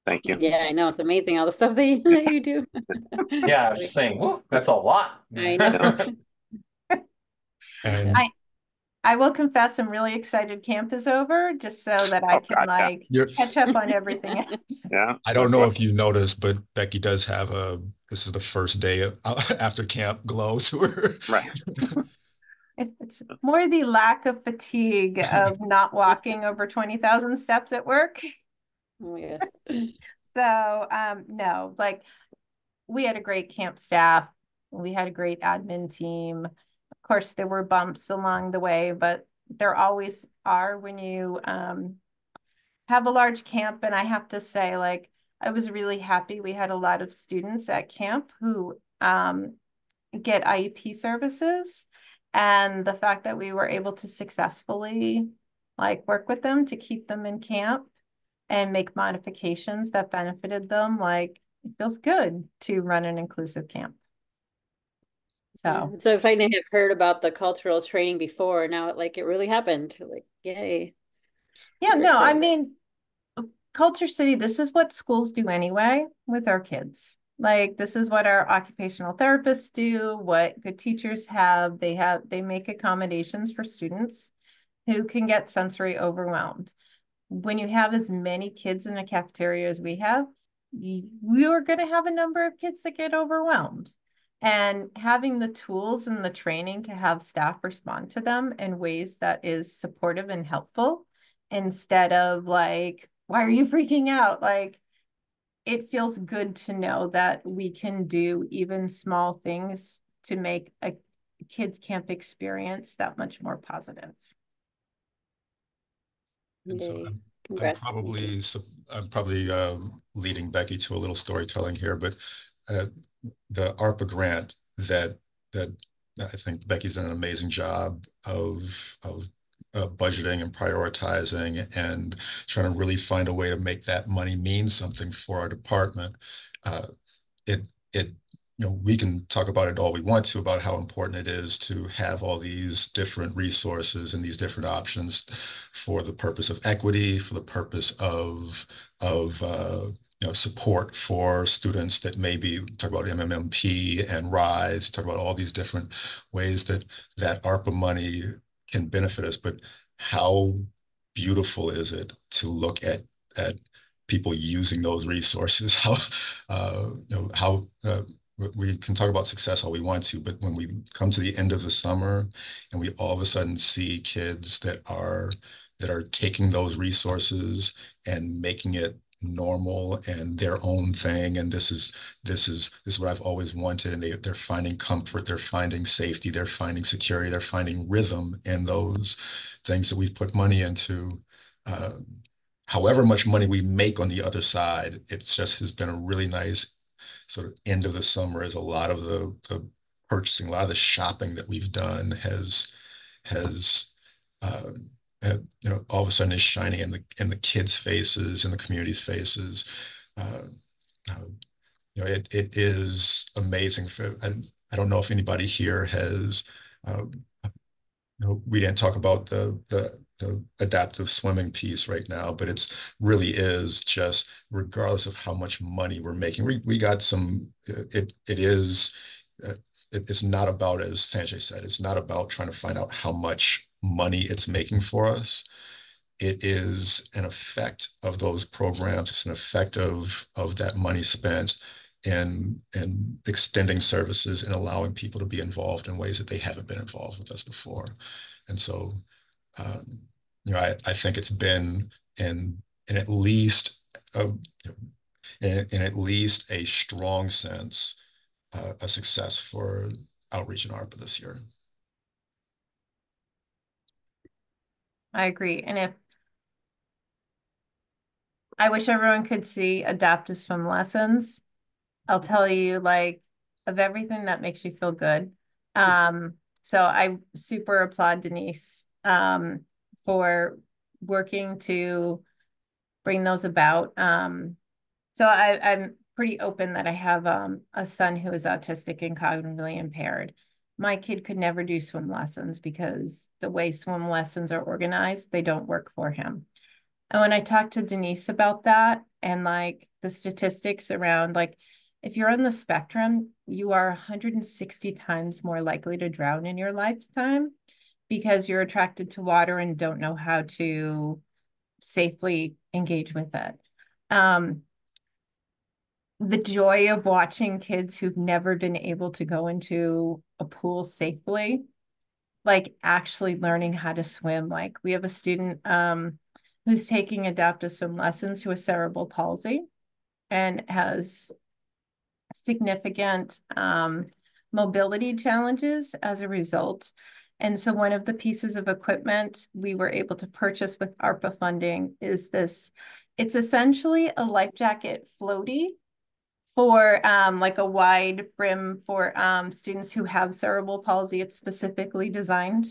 Thank you. Yeah, I know, it's amazing all the stuff that you, [LAUGHS] that you do. [LAUGHS] Yeah, I was just saying, whoa, that's a lot. I know. [LAUGHS] And I- I will confess, I'm really excited camp is over, just so that I Oh, can gotcha. like You're- catch up on everything else. Yeah. I don't know if you noticed, but Becky does have a, this is the first day of, after camp glow, so we're. Right. It's more the lack of fatigue of not walking over twenty thousand steps at work. Oh, yes. [LAUGHS] So, um, no, like, we had a great camp staff. We had a great admin team. Of course, there were bumps along the way, but there always are when you, um, have a large camp. And I have to say, like, I was really happy. We had a lot of students at camp who, um, get IEP services. And the fact that we were able to successfully, like, work with them to keep them in camp and make modifications that benefited them, like it feels good to run an inclusive camp. So It's so exciting to have heard about the cultural training before. Now, it like it really happened. Like, yay. yeah, no, I mean, KultureCity, this is what schools do anyway with our kids. Like this is what our occupational therapists do, what good teachers have. They have they make accommodations for students who can get sensory overwhelmed. When you have as many kids in a cafeteria as we have, we are going to have a number of kids that get overwhelmed. And having the tools and the training to have staff respond to them in ways that is supportive and helpful instead of like, why are you [LAUGHS] freaking out? Like, it feels good to know that we can do even small things to make a kids camp experience that much more positive. And so I'm- I'm Congrats. Thank you. probably, I'm probably uh, leading Becky to a little storytelling here, but uh, the ARPA grant that, that I think Becky's done an amazing job of, of uh, budgeting and prioritizing and trying to really find a way to make that money mean something for our department. Uh, It, it, you know, we can talk about it all we want to about how important it is to have all these different resources and these different options for the purpose of equity, for the purpose of of uh, you know support for students that maybe talk about MMMP and RISE, talk about all these different ways that that ARPA money can benefit us. But how beautiful is it to look at at people using those resources? [LAUGHS] How uh, you know how uh, we- can talk about success all we want to, but when we come to the end of the summer and we all of a sudden see kids that are that are taking those resources and making it normal and their own thing and this is this is this is what I've always wanted and they they're finding comfort they're finding safety they're finding security they're finding rhythm in those things that we've put money into uh, however much money we make on the other side it's just has been a really nice sort of end of the summer as a lot of the, the purchasing, a lot of the shopping that we've done has has uh, uh, you know all of a sudden is shining in the in the kids' faces, in the community's faces. Uh, uh, you know, it it is amazing. For I, I don't know if anybody here has uh, know, we didn't talk about the the the adaptive swimming piece right now, but it's really is just regardless of how much money we're making, we we got some. It it is. Uh, it, it's not about as Sanjay said. It's not about trying to find out how much money it's making for us. It is an effect of those programs. It's an effect of of that money spent and and extending services and allowing people to be involved in ways that they haven't been involved with us before. And so, um, you know, I, I think it's been in in at least a, in, in at least a strong sense uh, a success for outreach and ARPA this year. I agree. And if I wish everyone could see adaptive swim lessons I'll tell you like of everything that makes you feel good. Um, so I super applaud Denise um, for working to bring those about. Um, so I, I'm pretty open that I have um, a son who is autistic and cognitively impaired. My kid could never do swim lessons because the way swim lessons are organized, they don't work for him. And when I talked to Denise about that and like the statistics around like if you're on the spectrum, you are 160 times more likely to drown in your lifetime because you're attracted to water and don't know how to safely engage with it. Um, the joy of watching kids who've never been able to go into a pool safely, like actually learning how to swim. Like we have a student um, who's taking adaptive swim lessons who has cerebral palsy and has significant um, mobility challenges as a result. And so one of the pieces of equipment we were able to purchase with ARPA funding is this, it's essentially a life jacket floaty for um, like a wide brim for um, students who have cerebral palsy. It's specifically designed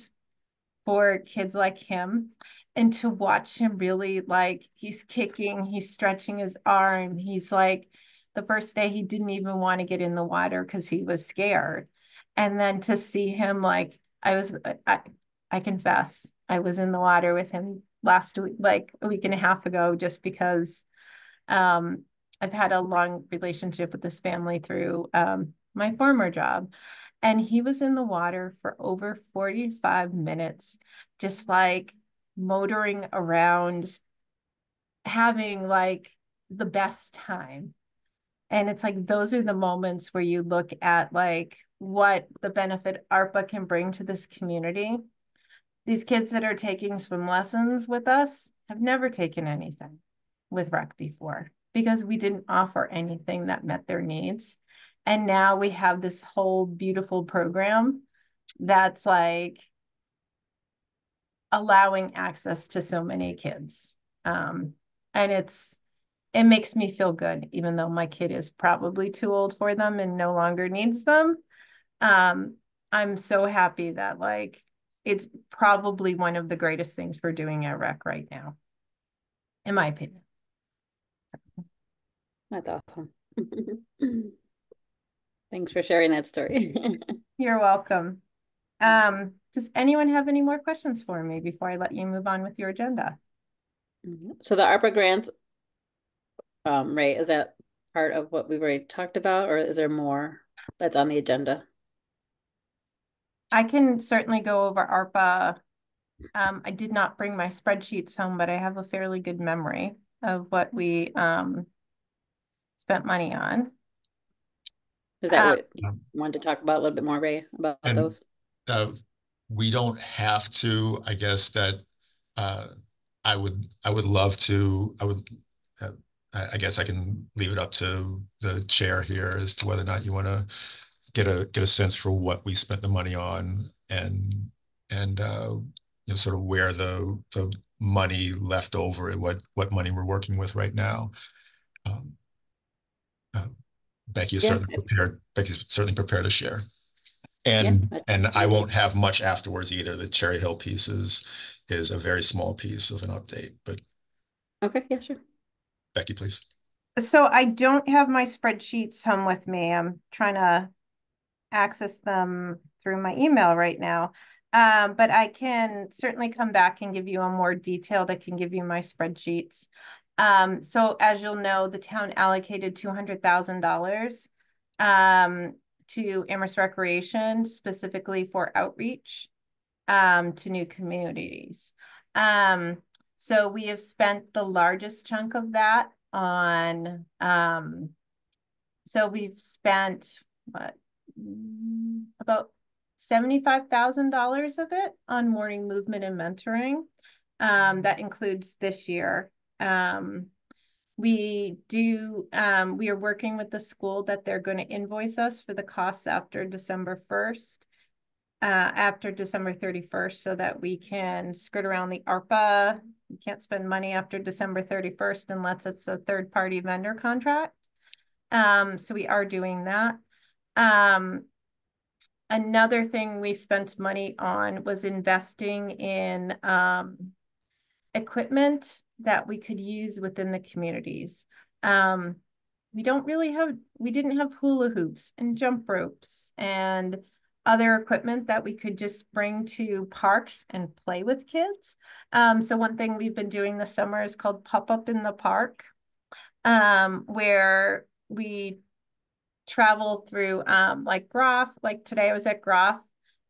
for kids like him. And to watch him really like, he's kicking, he's stretching his arm, he's like, the first day he didn't even want to get in the water because he was scared. And then to see him like I was I, I confess, I was in the water with him last week, like a week and a half ago, just because um, I've had a long relationship with this family through um, my former job. And he was in the water for over 45 minutes, just like motoring around, having like the best time. And it's like those are the moments where you look at like what the benefit ARPA can bring to this community. These kids that are taking swim lessons with us have never taken anything with rec before because we didn't offer anything that met their needs. And now we have this whole beautiful program that's like allowing access to so many kids. Um, and it's it makes me feel good, even though my kid is probably too old for them and no longer needs them. Um, I'm so happy that like it's probably one of the greatest things we're doing at rec right now, in my opinion. That's awesome. [LAUGHS] Thanks for sharing that story. [LAUGHS] You're welcome. Um, does anyone have any more questions for me before I let you move on with your agenda? Mm-hmm. So the ARPA grants um, Ray, is that part of what we've already talked about, or is there more that's on the agenda? I can certainly go over ARPA. Um, I did not bring my spreadsheets home, but I have a fairly good memory of what we um, spent money on. Is that uh, what you wanted to talk about a little bit more, Ray, about and, those? Uh, we don't have to. I guess that uh, I would. I would love to. I would I guess I can leave it up to the chair here as to whether or not you want to get a get a sense for what we spent the money on and and uh, you know sort of where the the money left over and what what money we're working with right now. Um, uh, Becky is yeah. certainly prepared. Becky's certainly prepared to share. And yeah, and I won't have much afterwards either. The Cherry Hill piece is is a very small piece of an update, but okay, yeah, sure. Becky, please. So I don't have my spreadsheets home with me. I'm trying to access them through my email right now. Um, but I can certainly come back and give you a more detailed, I can give you my spreadsheets. Um, so as you'll know, the town allocated two hundred thousand dollars um to Amherst Recreation specifically for outreach um to new communities. Um, so we have spent the largest chunk of that on um so we've spent what about seventy-five thousand dollars of it on morning movement and mentoring. Um, that includes this year. Um, we do, um, we are working with the school that they're going to invoice us for the costs after December first. Uh, after December thirty-first, so that we can skirt around the ARPA. You can't spend money after December thirty-first unless it's a third-party vendor contract. Um, so we are doing that. Um, another thing we spent money on was investing in um, equipment that we could use within the communities. Um, we don't really have, we didn't have hula hoops and jump ropes and other equipment that we could just bring to parks and play with kids. Um, so one thing we've been doing this summer is called Pop Up in the Park, um, where we travel through um like Groff. Like today I was at Groff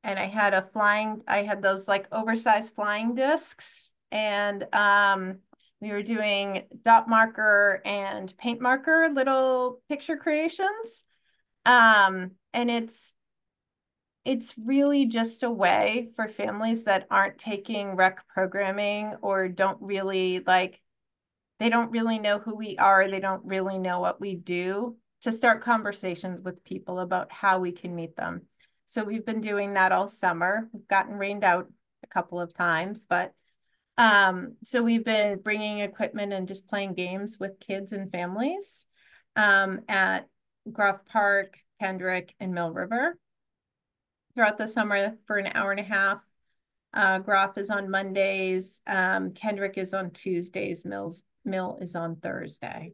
and I had a flying, I had those like oversized flying discs and um we were doing dot marker and paint marker little picture creations. Um and it's it's really just a way for families that aren't taking rec programming or don't really like they don't really know who we are, they don't really know what we do to start conversations with people about how we can meet them. So we've been doing that all summer. We've gotten rained out a couple of times, but um, so we've been bringing equipment and just playing games with kids and families um, at Groff Park, Kendrick, and Mill River throughout the summer for an hour and a half. Uh, Groff is on Mondays, um, Kendrick is on Tuesdays, Mills Mill is on Thursday.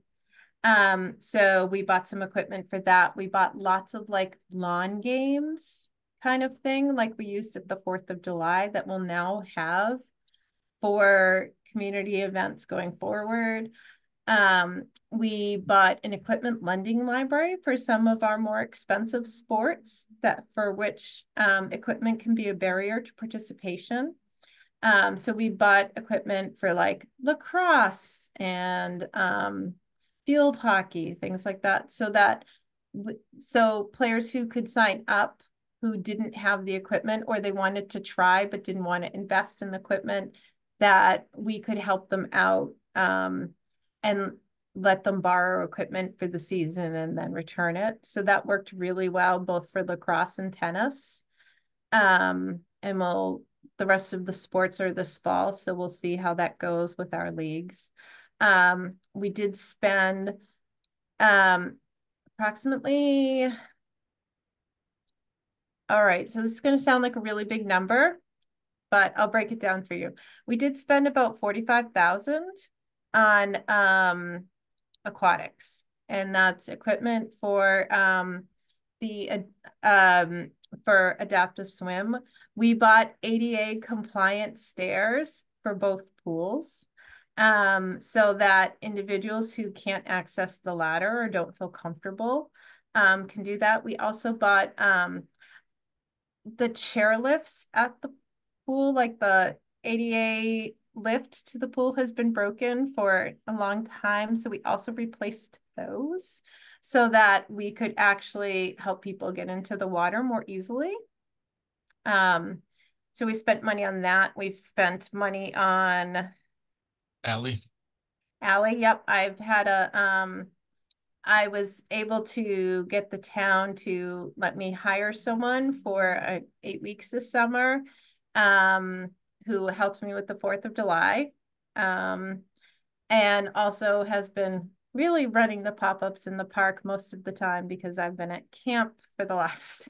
Um, so we bought some equipment for that. We bought lots of like lawn games kind of thing, like we used at the 4th of July that we'll now have for community events going forward. Um, we bought an equipment lending library for some of our more expensive sports that for which um, equipment can be a barrier to participation. Um, so we bought equipment for like lacrosse and um, field hockey, things like that, so that so players who could sign up who didn't have the equipment or they wanted to try but didn't want to invest in the equipment that we could help them out um, and let them borrow equipment for the season and then return it. So that worked really well both for lacrosse and tennis. Um, and we'll the rest of the sports are this fall, so we'll see how that goes with our leagues. Um, we did spend um, approximately, all right, so this is going to sound like a really big number, but I'll break it down for you. We did spend about 45,000 on um, aquatics, and that's equipment for um, the um, for adaptive swim. We bought ADA compliant stairs for both pools um, so that individuals who can't access the ladder or don't feel comfortable um, can do that. We also bought um, the chair lifts at the pool, like the ADA lift to the pool has been broken for a long time. So we also replaced those so that we could actually help people get into the water more easily. Um, so we spent money on that. We've spent money on Allie? Allie, yep, I've had a, um, I was able to get the town to let me hire someone for uh, eight weeks this summer, um, who helped me with the Fourth of July, um, and also has been really running the pop-ups in the park most of the time because I've been at camp for the [LAUGHS] last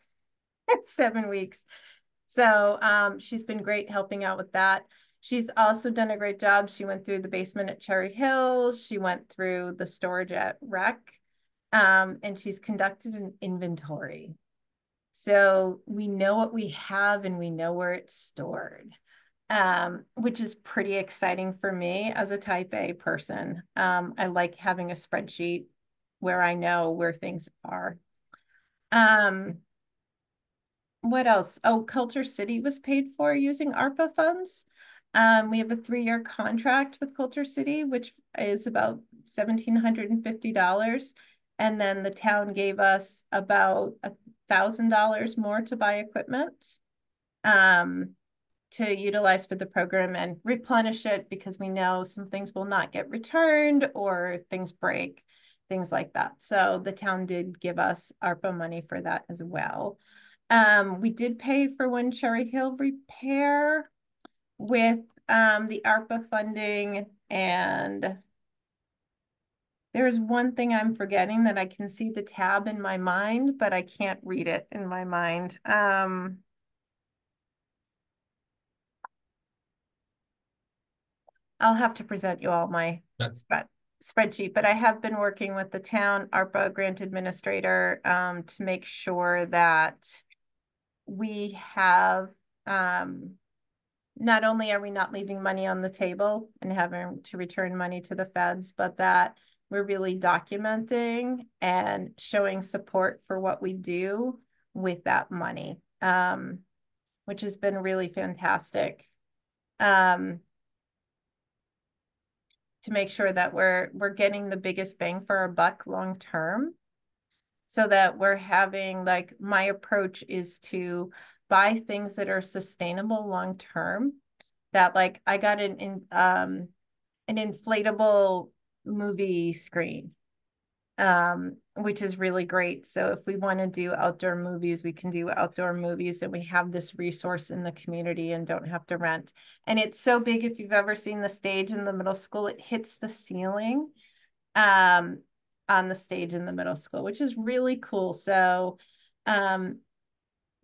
seven weeks. So um, she's been great helping out with that. She's also done a great job. She went through the basement at Cherry Hill. She went through the storage at Rec. Um, and she's conducted an inventory. So we know what we have and we know where it's stored, um, which is pretty exciting for me as a type A person. Um, I like having a spreadsheet where I know where things are. Um, what else? Oh, KultureCity was paid for using ARPA funds. Um, we have a three-year contract with KultureCity, which is about $1,750. And then the town gave us about a thousand dollars more to buy equipment um, to utilize for the program and replenish it because we know some things will not get returned or things break, things like that. So the town did give us ARPA money for that as well. Um, we did pay for one Cherry Hill repair with um, the ARPA funding and there's one thing I'm forgetting that I can see the tab in my mind, but I can't read it in my mind. Um, I'll have to present you all my spread, spreadsheet, but I have been working with the town ARPA grant administrator um, to make sure that we have um, not only are we not leaving money on the table and having to return money to the feds, but that we're really documenting and showing support for what we do with that money, um, which has been really fantastic. Um, to make sure that we're we're getting the biggest bang for our buck long term. So that we're having like my approach is to buy things that are sustainable long term that like i got an in um an inflatable movie screen. Um which is really great. So if we want to do outdoor movies we can do outdoor movies and we have this resource in the community and don't have to rent. And it's so big if you've ever seen the stage in the middle school it hits the ceiling um on the stage in the middle school which is really cool. So um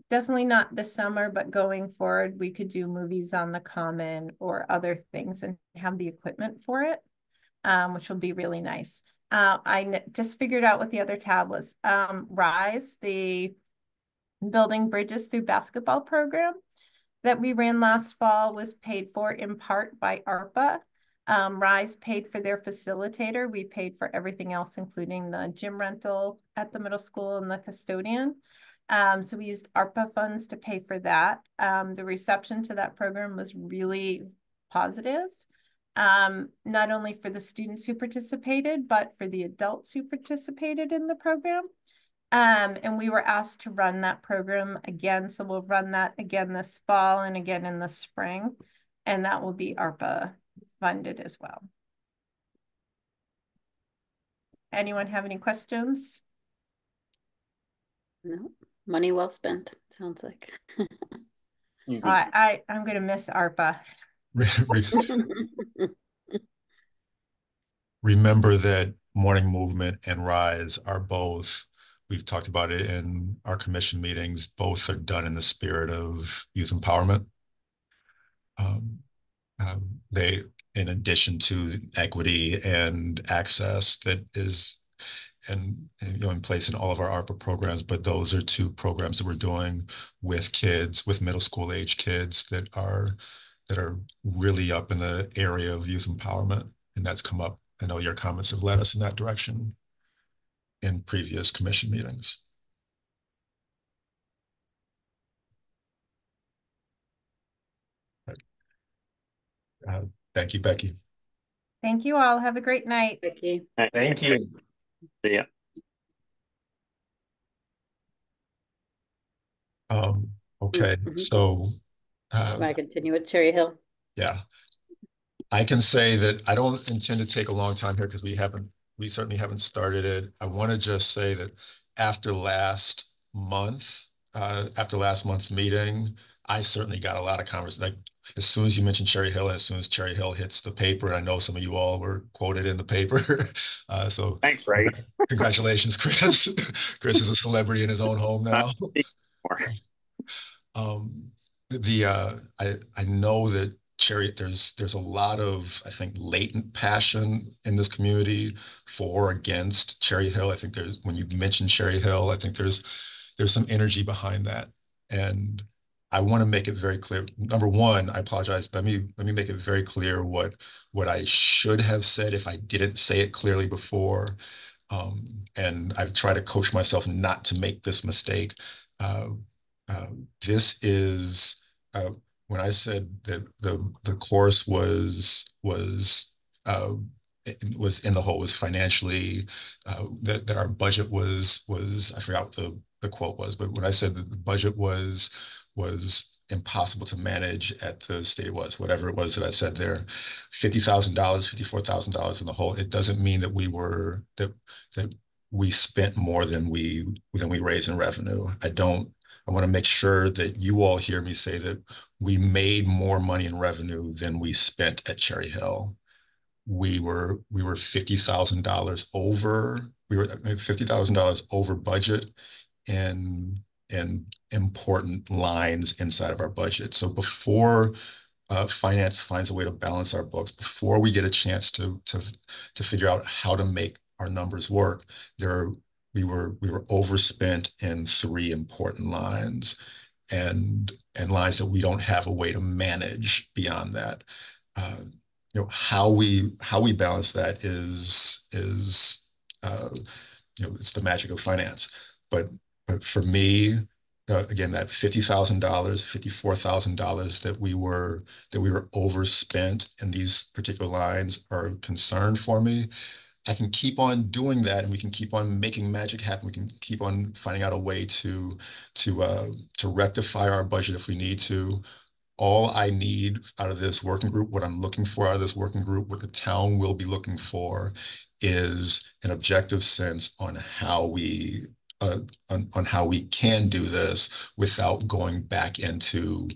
definitely not this summer but going forward we could do movies on the common or other things and have the equipment for it um, which will be really nice. Uh, I just figured out what the other tab was. Um, RISE, the Building Bridges Through Basketball program that we ran last fall was paid for in part by ARPA. Um, RISE paid for their facilitator. We paid for everything else, including the gym rental at the middle school and the custodian. Um, so we used ARPA funds to pay for that. Um, the reception to that program was really positive um, not only for the students who participated, but for the adults who participated in the program. Um, and we were asked to run that program again. So we'll run that again this fall and again in the spring. And that will be ARPA funded as well. Anyone have any questions? No, money well spent, sounds like. [LAUGHS] I, I, I'm going to miss ARPA. [LAUGHS] [LAUGHS] Remember that morning movement and rise are both, we've talked about it in our commission meetings, both are done in the spirit of youth empowerment. Um, um, they, in addition to equity and access that is and, and, you know in place in all of our ARPA programs, but those are two programs that we're doing with kids, with middle school age kids that are that are really up in the area of youth empowerment. And that's come up. I know your comments have led us in that direction in previous commission meetings. Uh, thank you, Becky. Thank you all. Have a great night. Becky. Thank you. Yeah. Um, okay, mm -hmm. so uh, Want to continue with Cherry Hill? Yeah. I can say that I don't intend to take a long time here because we haven't, we certainly haven't started it. I want to just say that after last month, uh, after last month's meeting, I certainly got a lot of conversation. Like as soon as you mentioned Cherry Hill, and as soon as Cherry Hill hits the paper, and I know some of you all were quoted in the paper. [LAUGHS] uh, so thanks, Ray. Congratulations, Chris. [LAUGHS] Chris is a celebrity in his own home now. um, the uh, I I know that Cherry there's there's a lot of I think latent passion in this community for against Cherry Hill. I think there's when you mention Cherry Hill, I think there's there's some energy behind that. And I want to make it very clear. Number one, I apologize. Let me let me make it very clear what what I should have said if I didn't say it clearly before. Um, and I've tried to coach myself not to make this mistake. Uh, uh, this is uh, when I said that the the course was was uh, was in the hole was financially uh, that that our budget was was I forgot what the the quote was, but when I said that the budget was was impossible to manage at the state it was, whatever it was that I said there, fifty thousand dollars, fifty four thousand dollars in the hole. It doesn't mean that we were that that we spent more than we than we raised in revenue. I don't. I want to make sure that you all hear me say that we made more money in revenue than we spent at Cherry Hill. We were we were fifty thousand dollars over. We were fifty thousand dollars over budget in in important lines inside of our budget. So before uh, finance finds a way to balance our books, before we get a chance to to to figure out how to make our numbers work, there we were we were overspent in three important lines and and lines that we don't have a way to manage beyond that. Uh, you know how we how we balance that is is uh, you know it's the magic of finance. But but for me, uh, again, that fifty thousand dollars, fifty-four thousand dollars that we were that we were overspent in these particular lines are a concern for me. I can keep on doing that, and we can keep on making magic happen. We can keep on finding out a way to to uh, to rectify our budget if we need to. All I need out of this working group, what I'm looking for out of this working group, what the town will be looking for, is an objective sense on how we uh, on, on how we can do this without going back into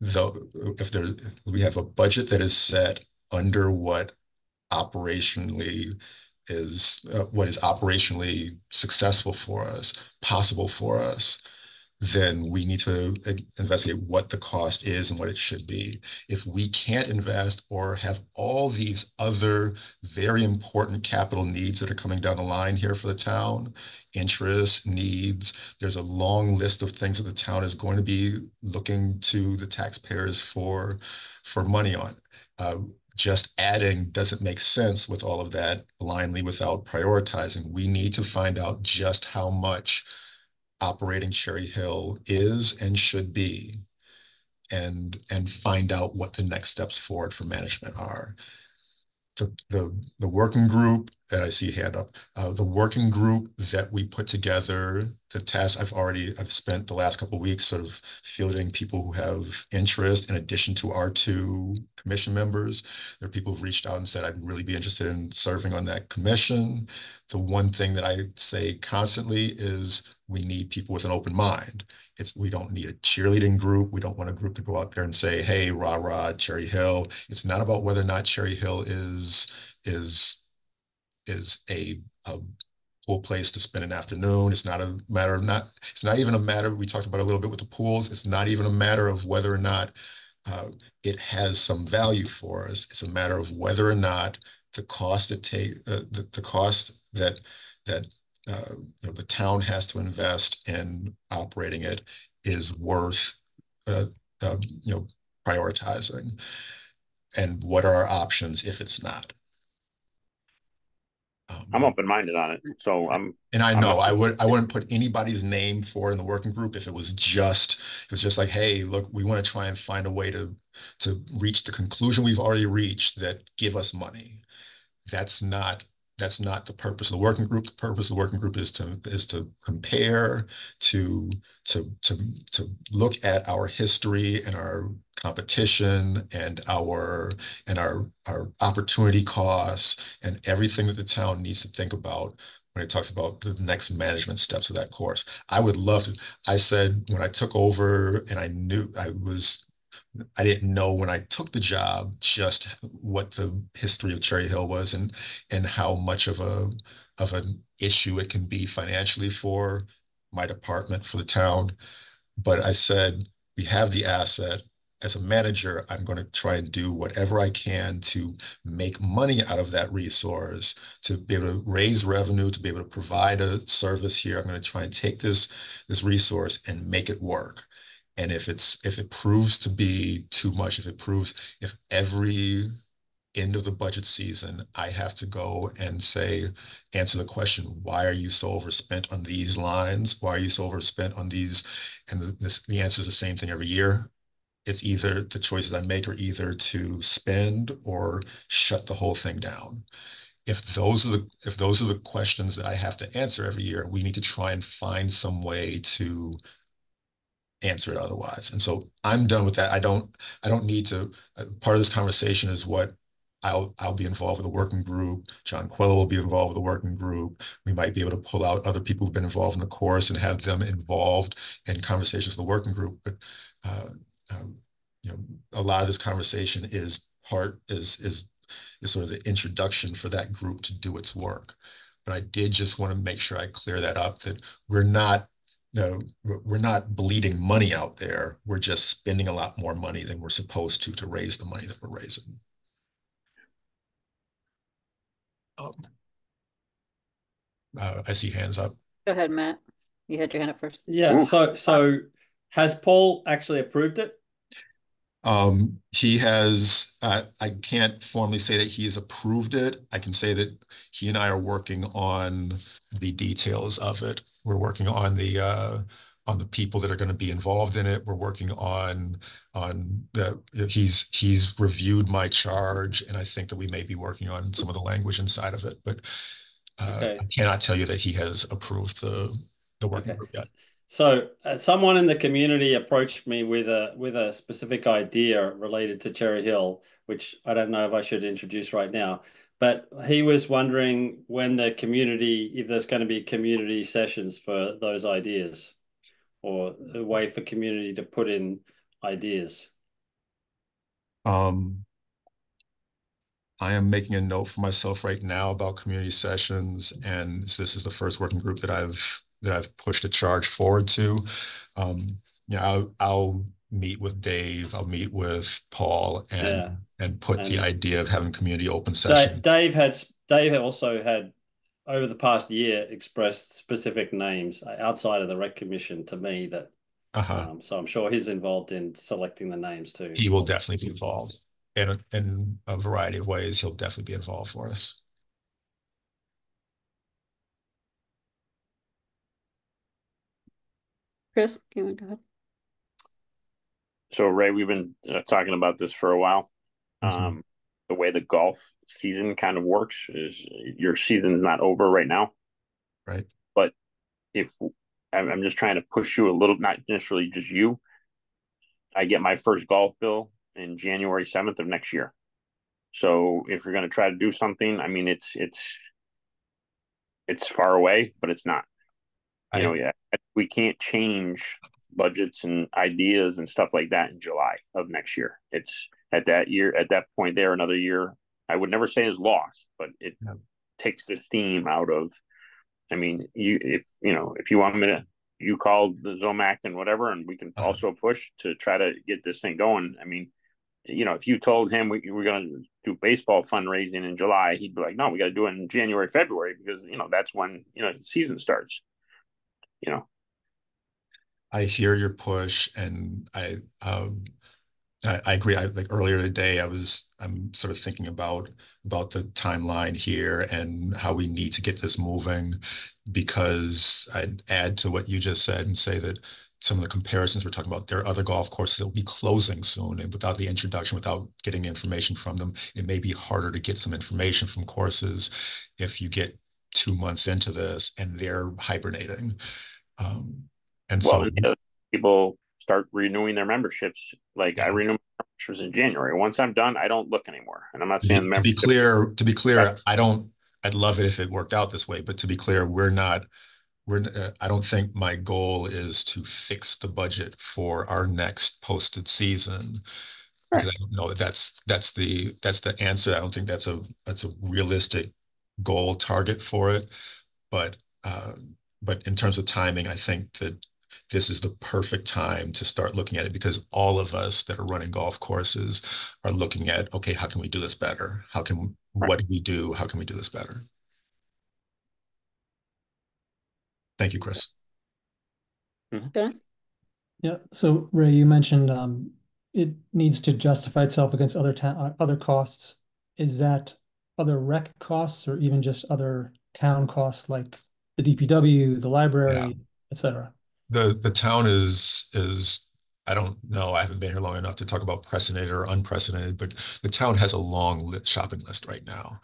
the if there we have a budget that is set under what operationally is uh, what is operationally successful for us, possible for us, then we need to investigate what the cost is and what it should be. If we can't invest or have all these other very important capital needs that are coming down the line here for the town, interest, needs, there's a long list of things that the town is going to be looking to the taxpayers for, for money on. Uh, just adding doesn't make sense with all of that blindly without prioritizing. We need to find out just how much operating Cherry Hill is and should be and and find out what the next steps forward for management are. The, the, the working group that I see hand up, uh, the working group that we put together, the task I've already, I've spent the last couple weeks sort of fielding people who have interest in addition to our two commission members. There are people who've reached out and said, I'd really be interested in serving on that commission. The one thing that I say constantly is we need people with an open mind. It's we don't need a cheerleading group. We don't want a group to go out there and say, "Hey, rah rah, Cherry Hill." It's not about whether or not Cherry Hill is is is a, a cool place to spend an afternoon. It's not a matter of not. It's not even a matter. We talked about a little bit with the pools. It's not even a matter of whether or not uh, it has some value for us. It's a matter of whether or not the cost it take uh, the, the cost that that uh, you know, the town has to invest in operating it is worth uh, uh, you know prioritizing and what are our options if it's not um, I'm open-minded on it so I'm and I know I would I wouldn't put anybody's name for in the working group if it was just it was just like hey look we want to try and find a way to to reach the conclusion we've already reached that give us money. That's not that's not the purpose of the working group. The purpose of the working group is to is to compare, to to to to look at our history and our competition and our and our our opportunity costs and everything that the town needs to think about when it talks about the next management steps of that course. I would love to. I said when I took over and I knew I was I didn't know when I took the job just what the history of Cherry Hill was and and how much of a of an issue it can be financially for my department for the town. But I said we have the asset. as a manager, I'm going to try and do whatever I can to make money out of that resource, to be able to raise revenue, to be able to provide a service here. I'm going to try and take this this resource and make it work. And if it's if it proves to be too much, if it proves if every end of the budget season, I have to go and say, answer the question, why are you so overspent on these lines? Why are you so overspent on these? And the, this, the answer is the same thing every year it's either the choices I make are either to spend or shut the whole thing down. If those are the if those are the questions that I have to answer every year, we need to try and find some way to answer it otherwise. And so I'm done with that. I don't I don't need to. Uh, part of this conversation is what I'll I'll be involved with a working group. John Quill will be involved with a working group. We might be able to pull out other people who've been involved in the course and have them involved in conversations with the working group. But uh, um, you know, a lot of this conversation is part is is is sort of the introduction for that group to do its work. But I did just want to make sure I clear that up that we're not you know, we're not bleeding money out there. We're just spending a lot more money than we're supposed to to raise the money that we're raising. Um, uh, I see hands up. Go ahead, Matt. You had your hand up first. Yeah. So so has Paul actually approved it? Um, he has, uh, I can't formally say that he has approved it. I can say that he and I are working on the details of it. We're working on the uh, on the people that are going to be involved in it. We're working on on the he's he's reviewed my charge, and I think that we may be working on some of the language inside of it. But uh, okay. I cannot tell you that he has approved the the working okay. group yet. So uh, someone in the community approached me with a with a specific idea related to Cherry Hill, which I don't know if I should introduce right now. But he was wondering when the community, if there's going to be community sessions for those ideas, or a way for community to put in ideas. Um, I am making a note for myself right now about community sessions, and this is the first working group that I've that I've pushed a charge forward to. Um, yeah, I'll, I'll meet with Dave. I'll meet with Paul and yeah. and put and the idea of having community open session. Dave had Dave also had over the past year expressed specific names outside of the rec commission to me that. Uh-huh. Um, so I'm sure he's involved in selecting the names too. He will definitely be involved in in a variety of ways. He'll definitely be involved for us. Chris, you want to go ahead? So Ray, we've been uh, talking about this for a while. Mm-hmm. Um, the way the golf season kind of works is your season's not over right now, right? But if I'm just trying to push you a little, not necessarily just you. I get my first golf bill in January 7th of next year. So if you're going to try to do something, I mean, it's it's it's far away, but it's not. You know, yeah, we can't change budgets and ideas and stuff like that in July of next year. It's at that year, at that point there, another year. I would never say is lost, but it yeah. takes the steam out of. I mean, you if you know if you want me to, you call the Zomac and whatever, and we can uh-huh. also push to try to get this thing going. I mean, you know, if you told him we, we're going to do baseball fundraising in July, he'd be like, "No, we got to do it in January, February because you know that's when you know the season starts." You know, I hear your push, and I um, I, I, agree. I like earlier today, I was I'm sort of thinking about about the timeline here and how we need to get this moving, because I'd add to what you just said and say that some of the comparisons we're talking about, there are other golf courses that will be closing soon, and without the introduction, without getting information from them, it may be harder to get some information from courses if you get two months into this and they're hibernating. Um, and well, so you know, people start renewing their memberships. Like yeah. I renew memberships in January. Once I'm done, I don't look anymore. And I'm not saying to be, to be clear. To be clear, I don't. I'd love it if it worked out this way. But to be clear, we're not. We're. Uh, I don't think my goal is to fix the budget for our next posted season. Because I don't know that that's that's the that's the answer. I don't think that's a that's a realistic goal target for it. But uh, but in terms of timing, I think that this is the perfect time to start looking at it because all of us that are running golf courses are looking at, okay, how can we do this better? How can, Right. what do we do? How can we do this better? Thank you, Chris. Okay. Yeah, so Ray, you mentioned um it needs to justify itself against other town uh, other costs. Is that other rec costs or even just other town costs like the DPW, the library, et cetera? The the town is is I don't know. I haven't been here long enough to talk about precedented or unprecedented, but the town has a long shopping list right now.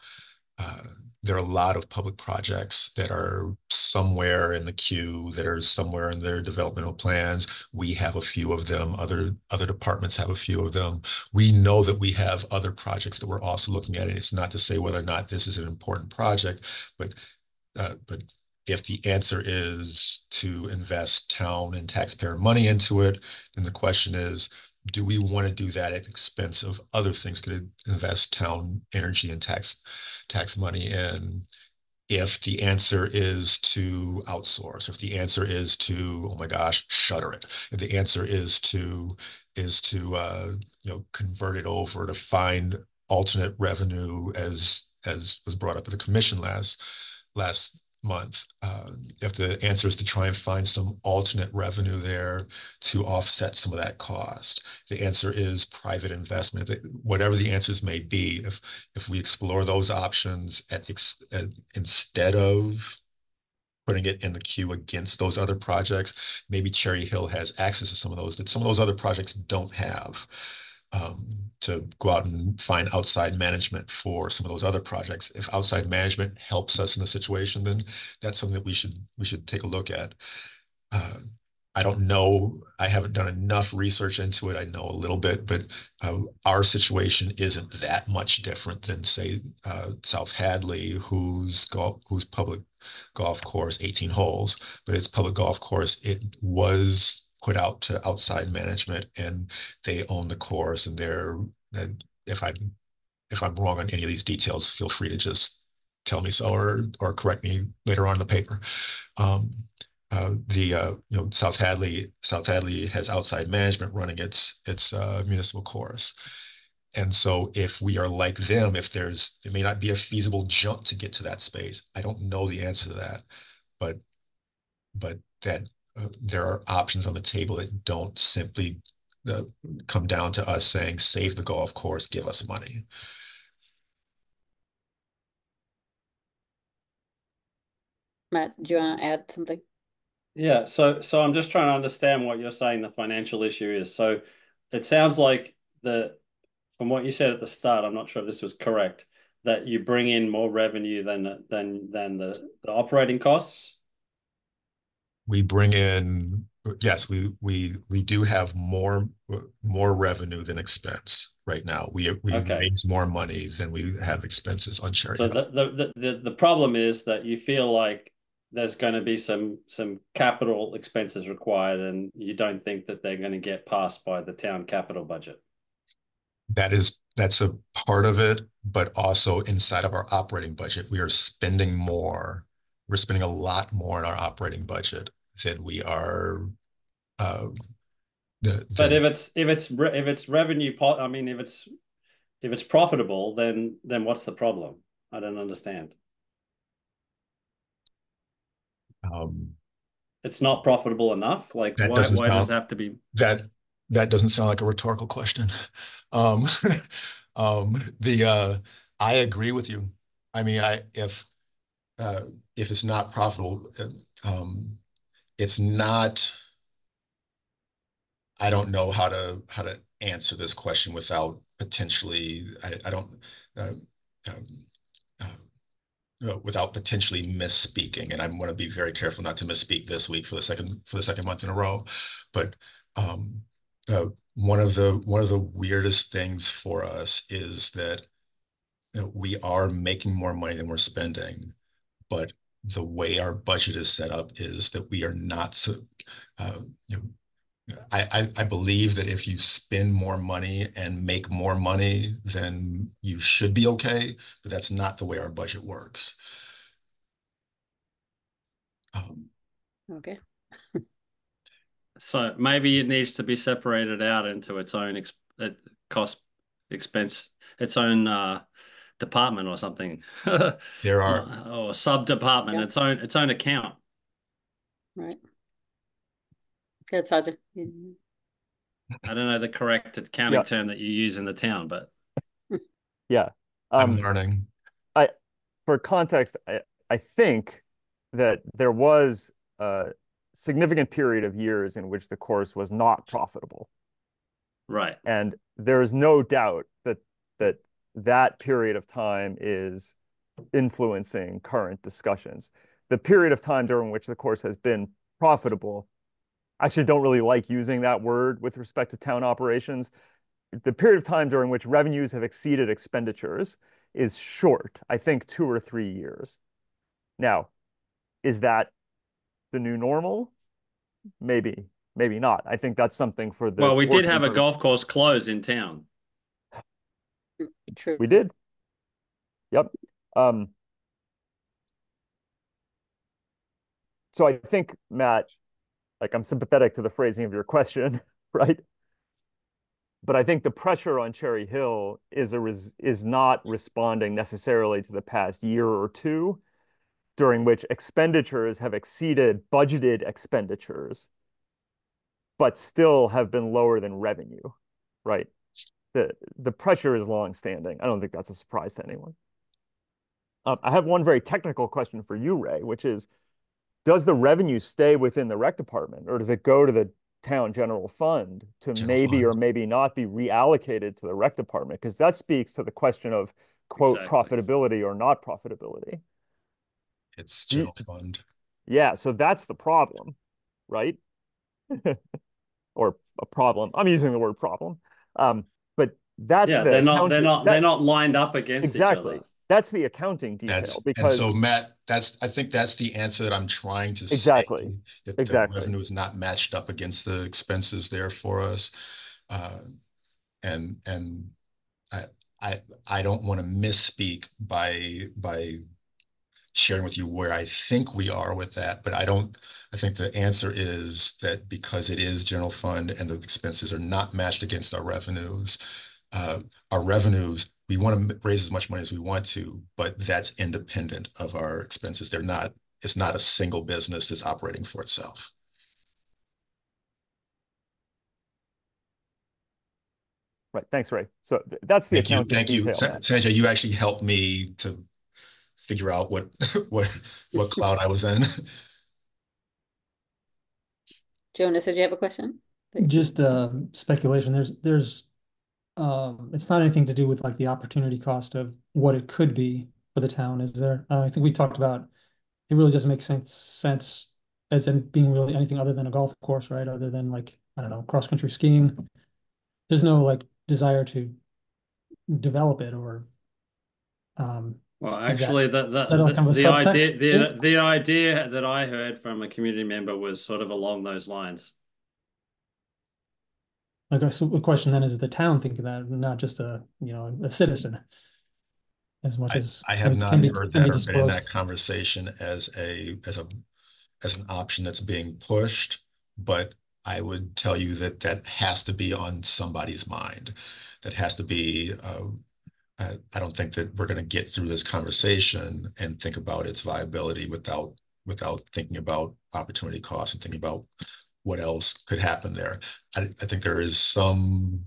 Uh, there are a lot of public projects that are somewhere in the queue, that are somewhere in their developmental plans. We have a few of them. Other other departments have a few of them. We know that we have other projects that we're also looking at. And it's not to say whether or not this is an important project, but uh, but if the answer is to invest town and taxpayer money into it, then the question is, do we want to do that at the expense of other things? Could invest town energy and tax tax money in? If the answer is to outsource, if the answer is to, oh my gosh, shutter it. If the answer is to is to uh, you know convert it over to find alternate revenue as as was brought up at the commission last last month. Uh, if the answer is to try and find some alternate revenue there to offset some of that cost, the answer is private investment. Whatever the answers may be, if if we explore those options at, at instead of putting it in the queue against those other projects, maybe Cherry Hill has access to some of those that some of those other projects don't have um, to go out and find outside management for some of those other projects. If outside management helps us in the situation, then that's something that we should we should take a look at. Uh, I don't know. I haven't done enough research into it. I know a little bit, but uh, our situation isn't that much different than, say, uh, South Hadley, whose golf, whose public golf course, 18 holes, but its public golf course. It was put out to outside management and they own the course and they're if I if I'm wrong on any of these details, feel free to just tell me so or or correct me later on in the paper. Um, uh, the uh, you know South Hadley South Hadley has outside management running its its uh, municipal course, and so if we are like them, if there's it may not be a feasible jump to get to that space. I don't know the answer to that, but but that uh, there are options on the table that don't simply uh, come down to us saying, save the golf course, give us money. Matt, do you want to add something? Yeah, so so I'm just trying to understand what you're saying the financial issue is. So it sounds like the from what you said at the start, I'm not sure if this was correct, that you bring in more revenue than than than the, the operating costs we bring in yes we we we do have more more revenue than expense right now. We we raise more money than we have expenses on charity so the, the the the problem is that you feel like there's going to be some some capital expenses required and you don't think that they're going to get passed by the town capital budget. That is that's a part of it but also inside of our operating budget we are spending more we're spending a lot more in our operating budget than we are. Uh, the, the, but if it's if it's if it's revenue, I mean, if it's if it's profitable, then then what's the problem? I don't understand. Um, it's not profitable enough. Like why, why sound, does it have to be that? That doesn't sound like a rhetorical question. [LAUGHS] Um, [LAUGHS] um, the uh, I agree with you. I mean, I if uh, if it's not profitable, uh, um, it's not. I don't know how to how to answer this question without potentially. I, I don't. Uh, um, uh, without potentially misspeaking, and I'm going to be very careful not to misspeak this week for the second for the second month in a row. But um, uh, one of the one of the weirdest things for us is that know, we are making more money than we're spending, but the way our budget is set up is that we are not so, uh, you know, I, I, I believe that if you spend more money and make more money, then you should be okay, but that's not the way our budget works. Um, okay. So maybe it needs to be separated out into its own ex uh, cost expense, its own uh, department or something. [LAUGHS] There are Uh, or sub department, Yeah. its own its own account. Right. Good, Sergeant. Mhm. I don't know the correct accounting Yeah. term that you use in the town, but [LAUGHS] Yeah. I'm Um, learning. I for context, I, I think that there was a significant period of years in which the course was not profitable. right. And there is no doubt that that that period of time is influencing current discussions. The period of time during which the course has been profitable, I actually don't really like using that word with respect to town operations. The period of time during which revenues have exceeded expenditures is short, I think two or three years. Now, is that the new normal? Maybe, maybe not. I think that's something for the Well, we did have a golf course closed in town. True. We did. Yep. Um, so I think, Matt, like I'm sympathetic to the phrasing of your question, [LAUGHS] right? But I think the pressure on Cherry Hill is a res is not responding necessarily to the past year or two, during which expenditures have exceeded budgeted expenditures, but still have been lower than revenue, right? The the pressure is long-standing. I don't think that's a surprise to anyone. Um, I have one very technical question for you, Ray, which is, does the revenue stay within the rec department, or does it go to the town general fund to General maybe fund. or maybe not be reallocated to the rec department? Because that speaks to the question of quote Exactly. profitability or not profitability. It's Do you- general fund. Yeah, so that's the problem, right? [LAUGHS] Or a problem. I'm using the word problem. Um, that's yeah, the they're not they're not that- they're not lined up against exactly. each other. That's the accounting detail That's, and because so Matt, that's, I think that's the answer that I'm trying to say. Exactly. That the Exactly. revenue is not matched up against the expenses there for us. Uh, And, and I, I, I don't want to misspeak by, by sharing with you where I think we are with that, but I don't, I think the answer is that because it is general fund and the expenses are not matched against our revenues, uh, our revenues, we want to raise as much money as we want to, but that's independent of our expenses. They're not, it's not a single business that's operating for itself. right. Thanks, Ray. So th- that's the Thank you, thank you. Sa- Sanjay, you actually helped me to figure out what, [LAUGHS] what, what cloud I was in. [LAUGHS] Jonas, did you have a question? Just um speculation, there's, there's, um, it's not anything to do with like the opportunity cost of what it could be for the town, is there? Uh, I think we talked about, it really doesn't make sense, sense as in being really anything other than a golf course, right? Other than like, I don't know, cross-country skiing. There's no like desire to develop it or, um, Well, Is that- actually, the the, the, kind of the idea the, the idea that I heard from a community member was sort of along those lines. I guess the question then is the town thinking that, not just a, you know, a citizen. As much I, as. I have not be- heard that or been in that conversation as a, as a, as an option that's being pushed. But I would tell you that that has to be on somebody's mind. That has to be, uh, I, I don't think that we're gonna get through this conversation and think about its viability without, without thinking about opportunity costs and thinking about what else could happen there. I, I think there is some,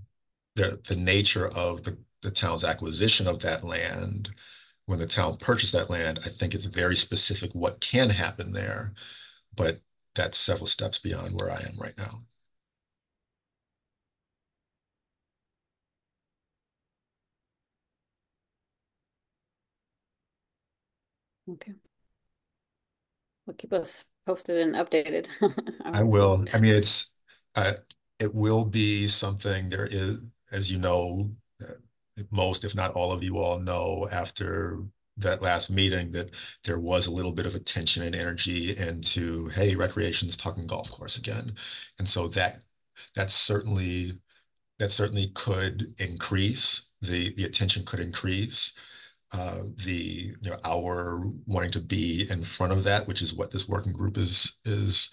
the, the nature of the, the town's acquisition of that land, when the town purchased that land, I think it's very specific what can happen there. But that's several steps beyond where I am right now. Okay. Well, keep us posted and updated. [LAUGHS] I will, I mean, it's, uh, it will be something, there is, as you know, most, if not all of you all know, after that last meeting, that there was a little bit of attention and energy into, hey, recreation's talking golf course again. And so that, that certainly, that certainly could increase, the, the attention could increase. Uh, the, you know, our wanting to be in front of that, which is what this working group is, is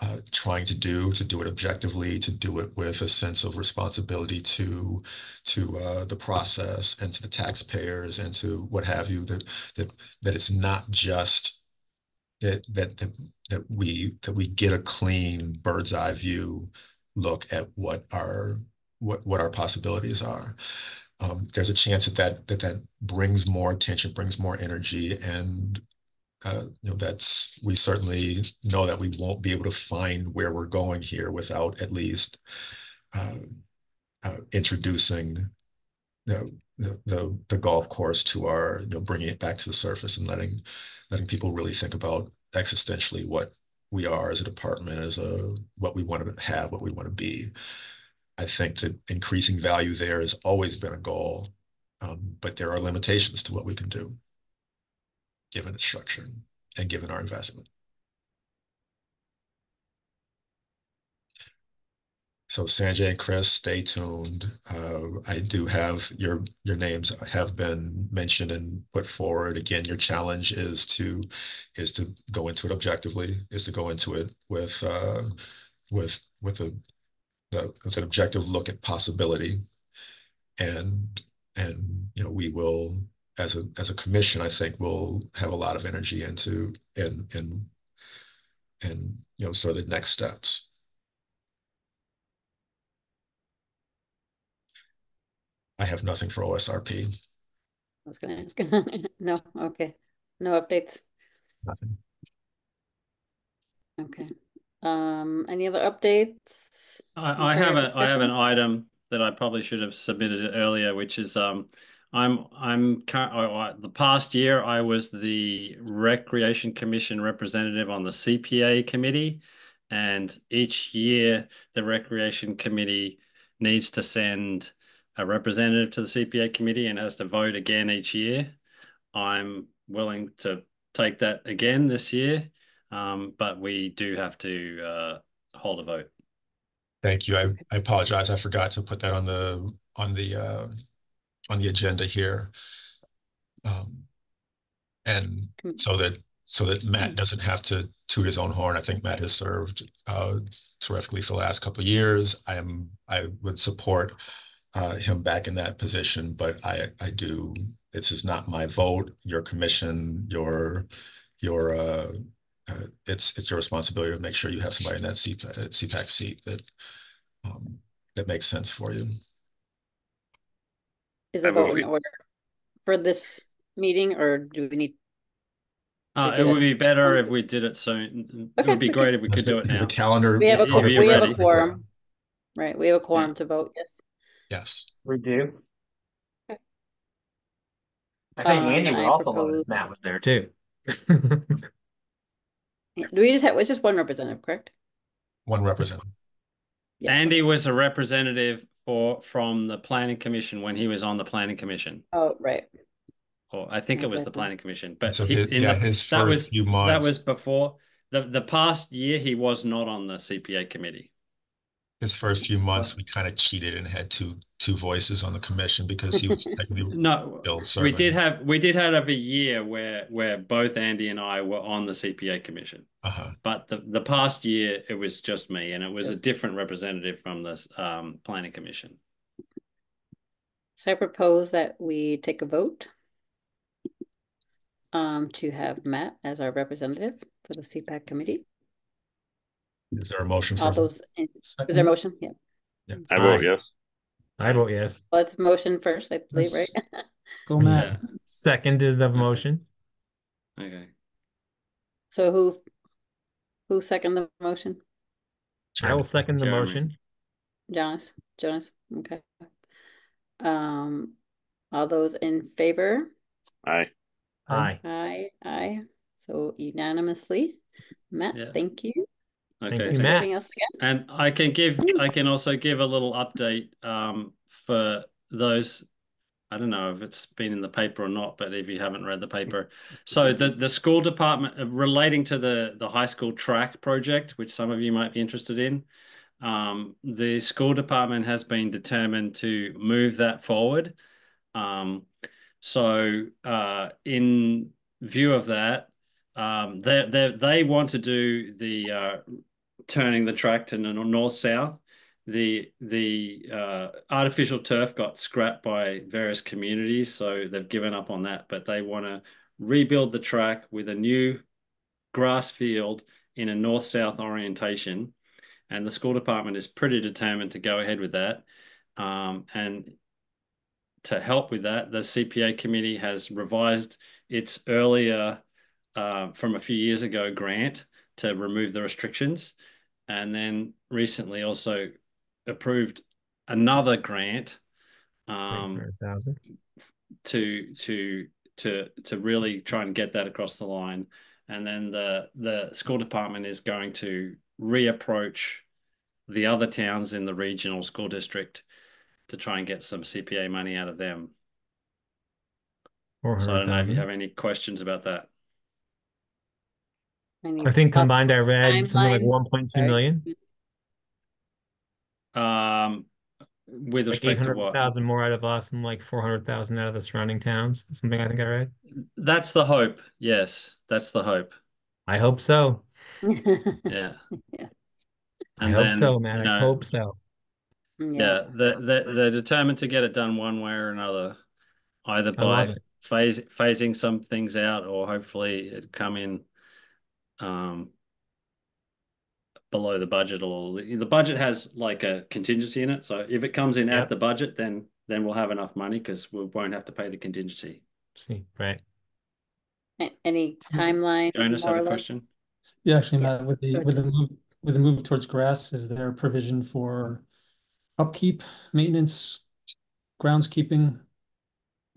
uh, trying to do, to do it objectively, to do it with a sense of responsibility to to uh, the process and to the taxpayers and to what have you. That that that it's not just that that that, that we that we get a clean bird's eye view look at what our what what our possibilities are. Um, there's a chance that that that that brings more attention, brings more energy, and uh, you know, that's we certainly know that we won't be able to find where we're going here without at least uh, uh, introducing the, the, the the golf course to our, you know, bringing it back to the surface and letting letting people really think about existentially what we are as a department, as a what we want to have, what we want to be. I think that increasing value there has always been a goal, um, but there are limitations to what we can do given its structure and given our investment. So Sanjay and Chris, stay tuned. Uh, I do have your your names have been mentioned and put forward. Again, your challenge is to is to go into it objectively, is to go into it with uh, with with a Uh, with an objective look at possibility, and and you know we will as a as a commission, I think we'll have a lot of energy into and and and you know sort of the next steps. I have nothing for OSRP. I was gonna ask. [LAUGHS] No, okay. No updates. Nothing. Okay. Um, any other updates? I, I have a I have an item that I probably should have submitted it earlier, which is um I'm I'm the past year I was the Recreation Commission representative on the CPA committee, and each year the Recreation Committee needs to send a representative to the CPA committee and has to vote again each year. I'm willing to take that again this year, um, but we do have to uh, hold a vote. Thank you. I, I apologize. I forgot to put that on the on the uh, on the agenda here. Um, and Hmm. so that so that Matt doesn't have to toot his own horn. I think Matt has served uh, terrifically for the last couple of years. I am I would support uh, him back in that position, but I I do. This is not my vote. Your commission, your your uh, uh, it's it's your responsibility to make sure you have somebody in that CPAC, CPAC seat that um, that makes sense for you. Is I a vote vote in order for this meeting, or do we need? Uh, it would be better if we did it soon. It would be great if we could Is the- do it is the now. calendar. We have a, Yeah, we have a ready. quorum. Right, we have a quorum to vote, yes. Yes. We do. Okay. I think Um, Andy would I also love if Matt was there too. [LAUGHS] Yeah, Do we just have, it's just one representative, correct? One representative. Yeah. Andy was a representative for from the planning commission when he was on the planning commission, Oh, right. or I think it was the planning commission. But So he, his, yeah, the, his that was few that was before the the past year. He was not on the CPA committee. His first few months, we kind of cheated and had two two voices on the commission because he was [LAUGHS] technically No, still we did have we did have a year where where both Andy and I were on the CPA commission. Uh-huh. But the, the past year, it was just me, and it was a different representative from this um, planning commission. So I propose that we take a vote um, to have Matt as our representative for the CPAC committee. Is there a motion All for? those, in- is there a motion? Yeah, Yeah. I vote Aye. yes. I vote yes. let's motion first, I believe, right? [LAUGHS] Go Matt. Seconded the motion. Okay. So who, who second the motion? I will second the Jeremy. motion. Jonas, Jonas, okay. Um, all those in favor? Aye. Aye. Aye, aye. So unanimously. Matt, Yeah. thank you Okay. you, Matt. serving us again. And I can give I can also give a little update um, for those. I don't know if it's been in the paper or not, but if you haven't read the paper, so the the school department uh, relating to the the high school track project, which some of you might be interested in, um, the school department has been determined to move that forward. Um, so uh, in view of that, um, they they they want to do the uh, turning the track to north south. The the uh, artificial turf got scrapped by various communities, so they've given up on that. But they want to rebuild the track with a new grass field in a north south orientation, and the school department is pretty determined to go ahead with that. Um, and to help with that, the CPA committee has revised its earlier uh, from a few years ago grant to remove the restrictions, and then recently also approved another grant um, to to to to really try and get that across the line. And then the the school department is going to reapproach the other towns in the regional school district to try and get some CPA money out of them. So I don't know if you have any questions about that. Any I think combined I read something like timeline? one point two Sorry. million, Um, with like eight respect to hundred what? thousand more out of us and like four hundred thousand out of the surrounding towns. Something I think I read. That's the hope. Yes, that's the hope. I hope so. [LAUGHS] Yeah. Yeah. I And hope then, so, man. you I know, hope so. Yeah, they they they're determined to get it done one way or another, either I love by it. phase phasing some things out or hopefully it come in um below the budget or the, the budget has like a contingency in it. So if it comes in Yep. at the budget, then then we'll have enough money because we won't have to pay the contingency. See, right. Any timeline? Jonas more have a question? Yeah, actually, Yeah, Matt, with the with the move with the move towards grass, is there a provision for upkeep, maintenance, groundskeeping?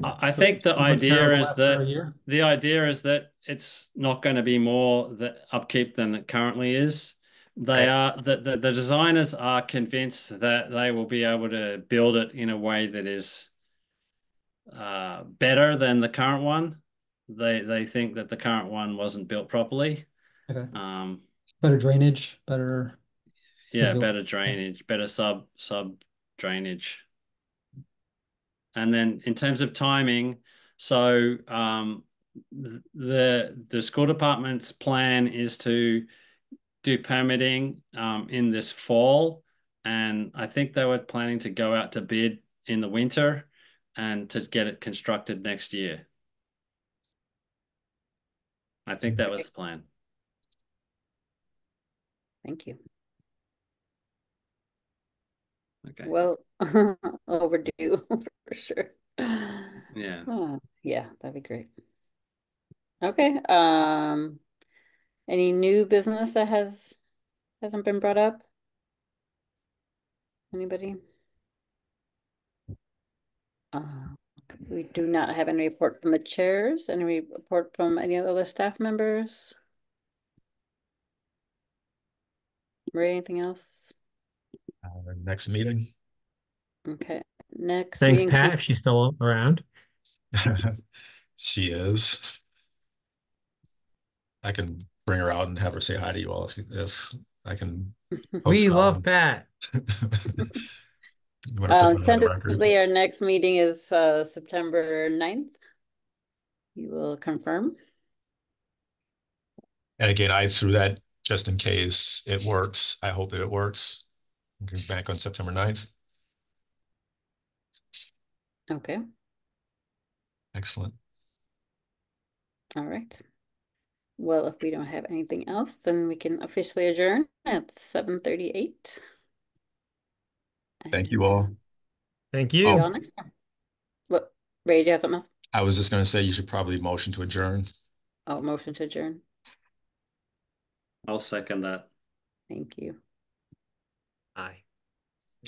I think the idea is that the idea is that it's not going to be more the upkeep than it currently is. They are the, the the designers are convinced that they will be able to build it in a way that is uh, better than the current one. They they think that the current one wasn't built properly. Okay, Um, better drainage, better. yeah, better drainage, better sub sub drainage. And then in terms of timing, so um, the the school department's plan is to do permitting um, in this fall, and I think they were planning to go out to bid in the winter and to get it constructed next year. I think that was the plan. Thank you. Okay. Well, [LAUGHS] overdue [LAUGHS] for sure. Yeah. Oh, yeah, that'd be great. Okay, um, any new business that has, hasn't been brought up? Anybody? Uh, we do not have any report from the chairs, any report from any other staff members? Ray, anything else? Uh, next meeting. Okay, next. Thanks, meeting Pat, if she's still around. [LAUGHS] She is. I can bring her out and have her say hi to you all if, if I can. [LAUGHS] We postpone. love Pat. [LAUGHS] You wanna put Um, that on the record? tentatively, our next meeting is uh September 9th. You will confirm? And again, I threw that just in case it works. I hope that it works. We can Back on September 9th. Okay, Excellent. all right. Well, if we don't have anything else, then we can officially adjourn at seven thirty-eight. Thank you all. Thank See you. you all next time. What, Ray, do you have something else? I was just gonna say you should probably motion to adjourn. Oh, motion to adjourn. I'll second that. Thank you. Bye.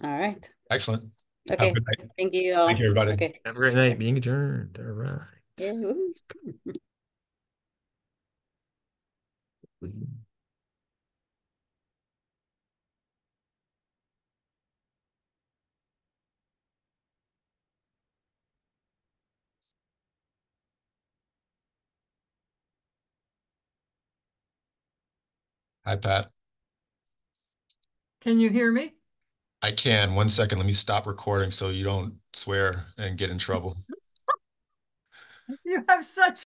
All right. Excellent. Okay, thank you all. Thank you, everybody. Okay. Have a great night. Being adjourned. All right. Yeah. Hi, Pat. Can you hear me? I can. One second. Let me stop recording so you don't swear and get in trouble. [LAUGHS] You have such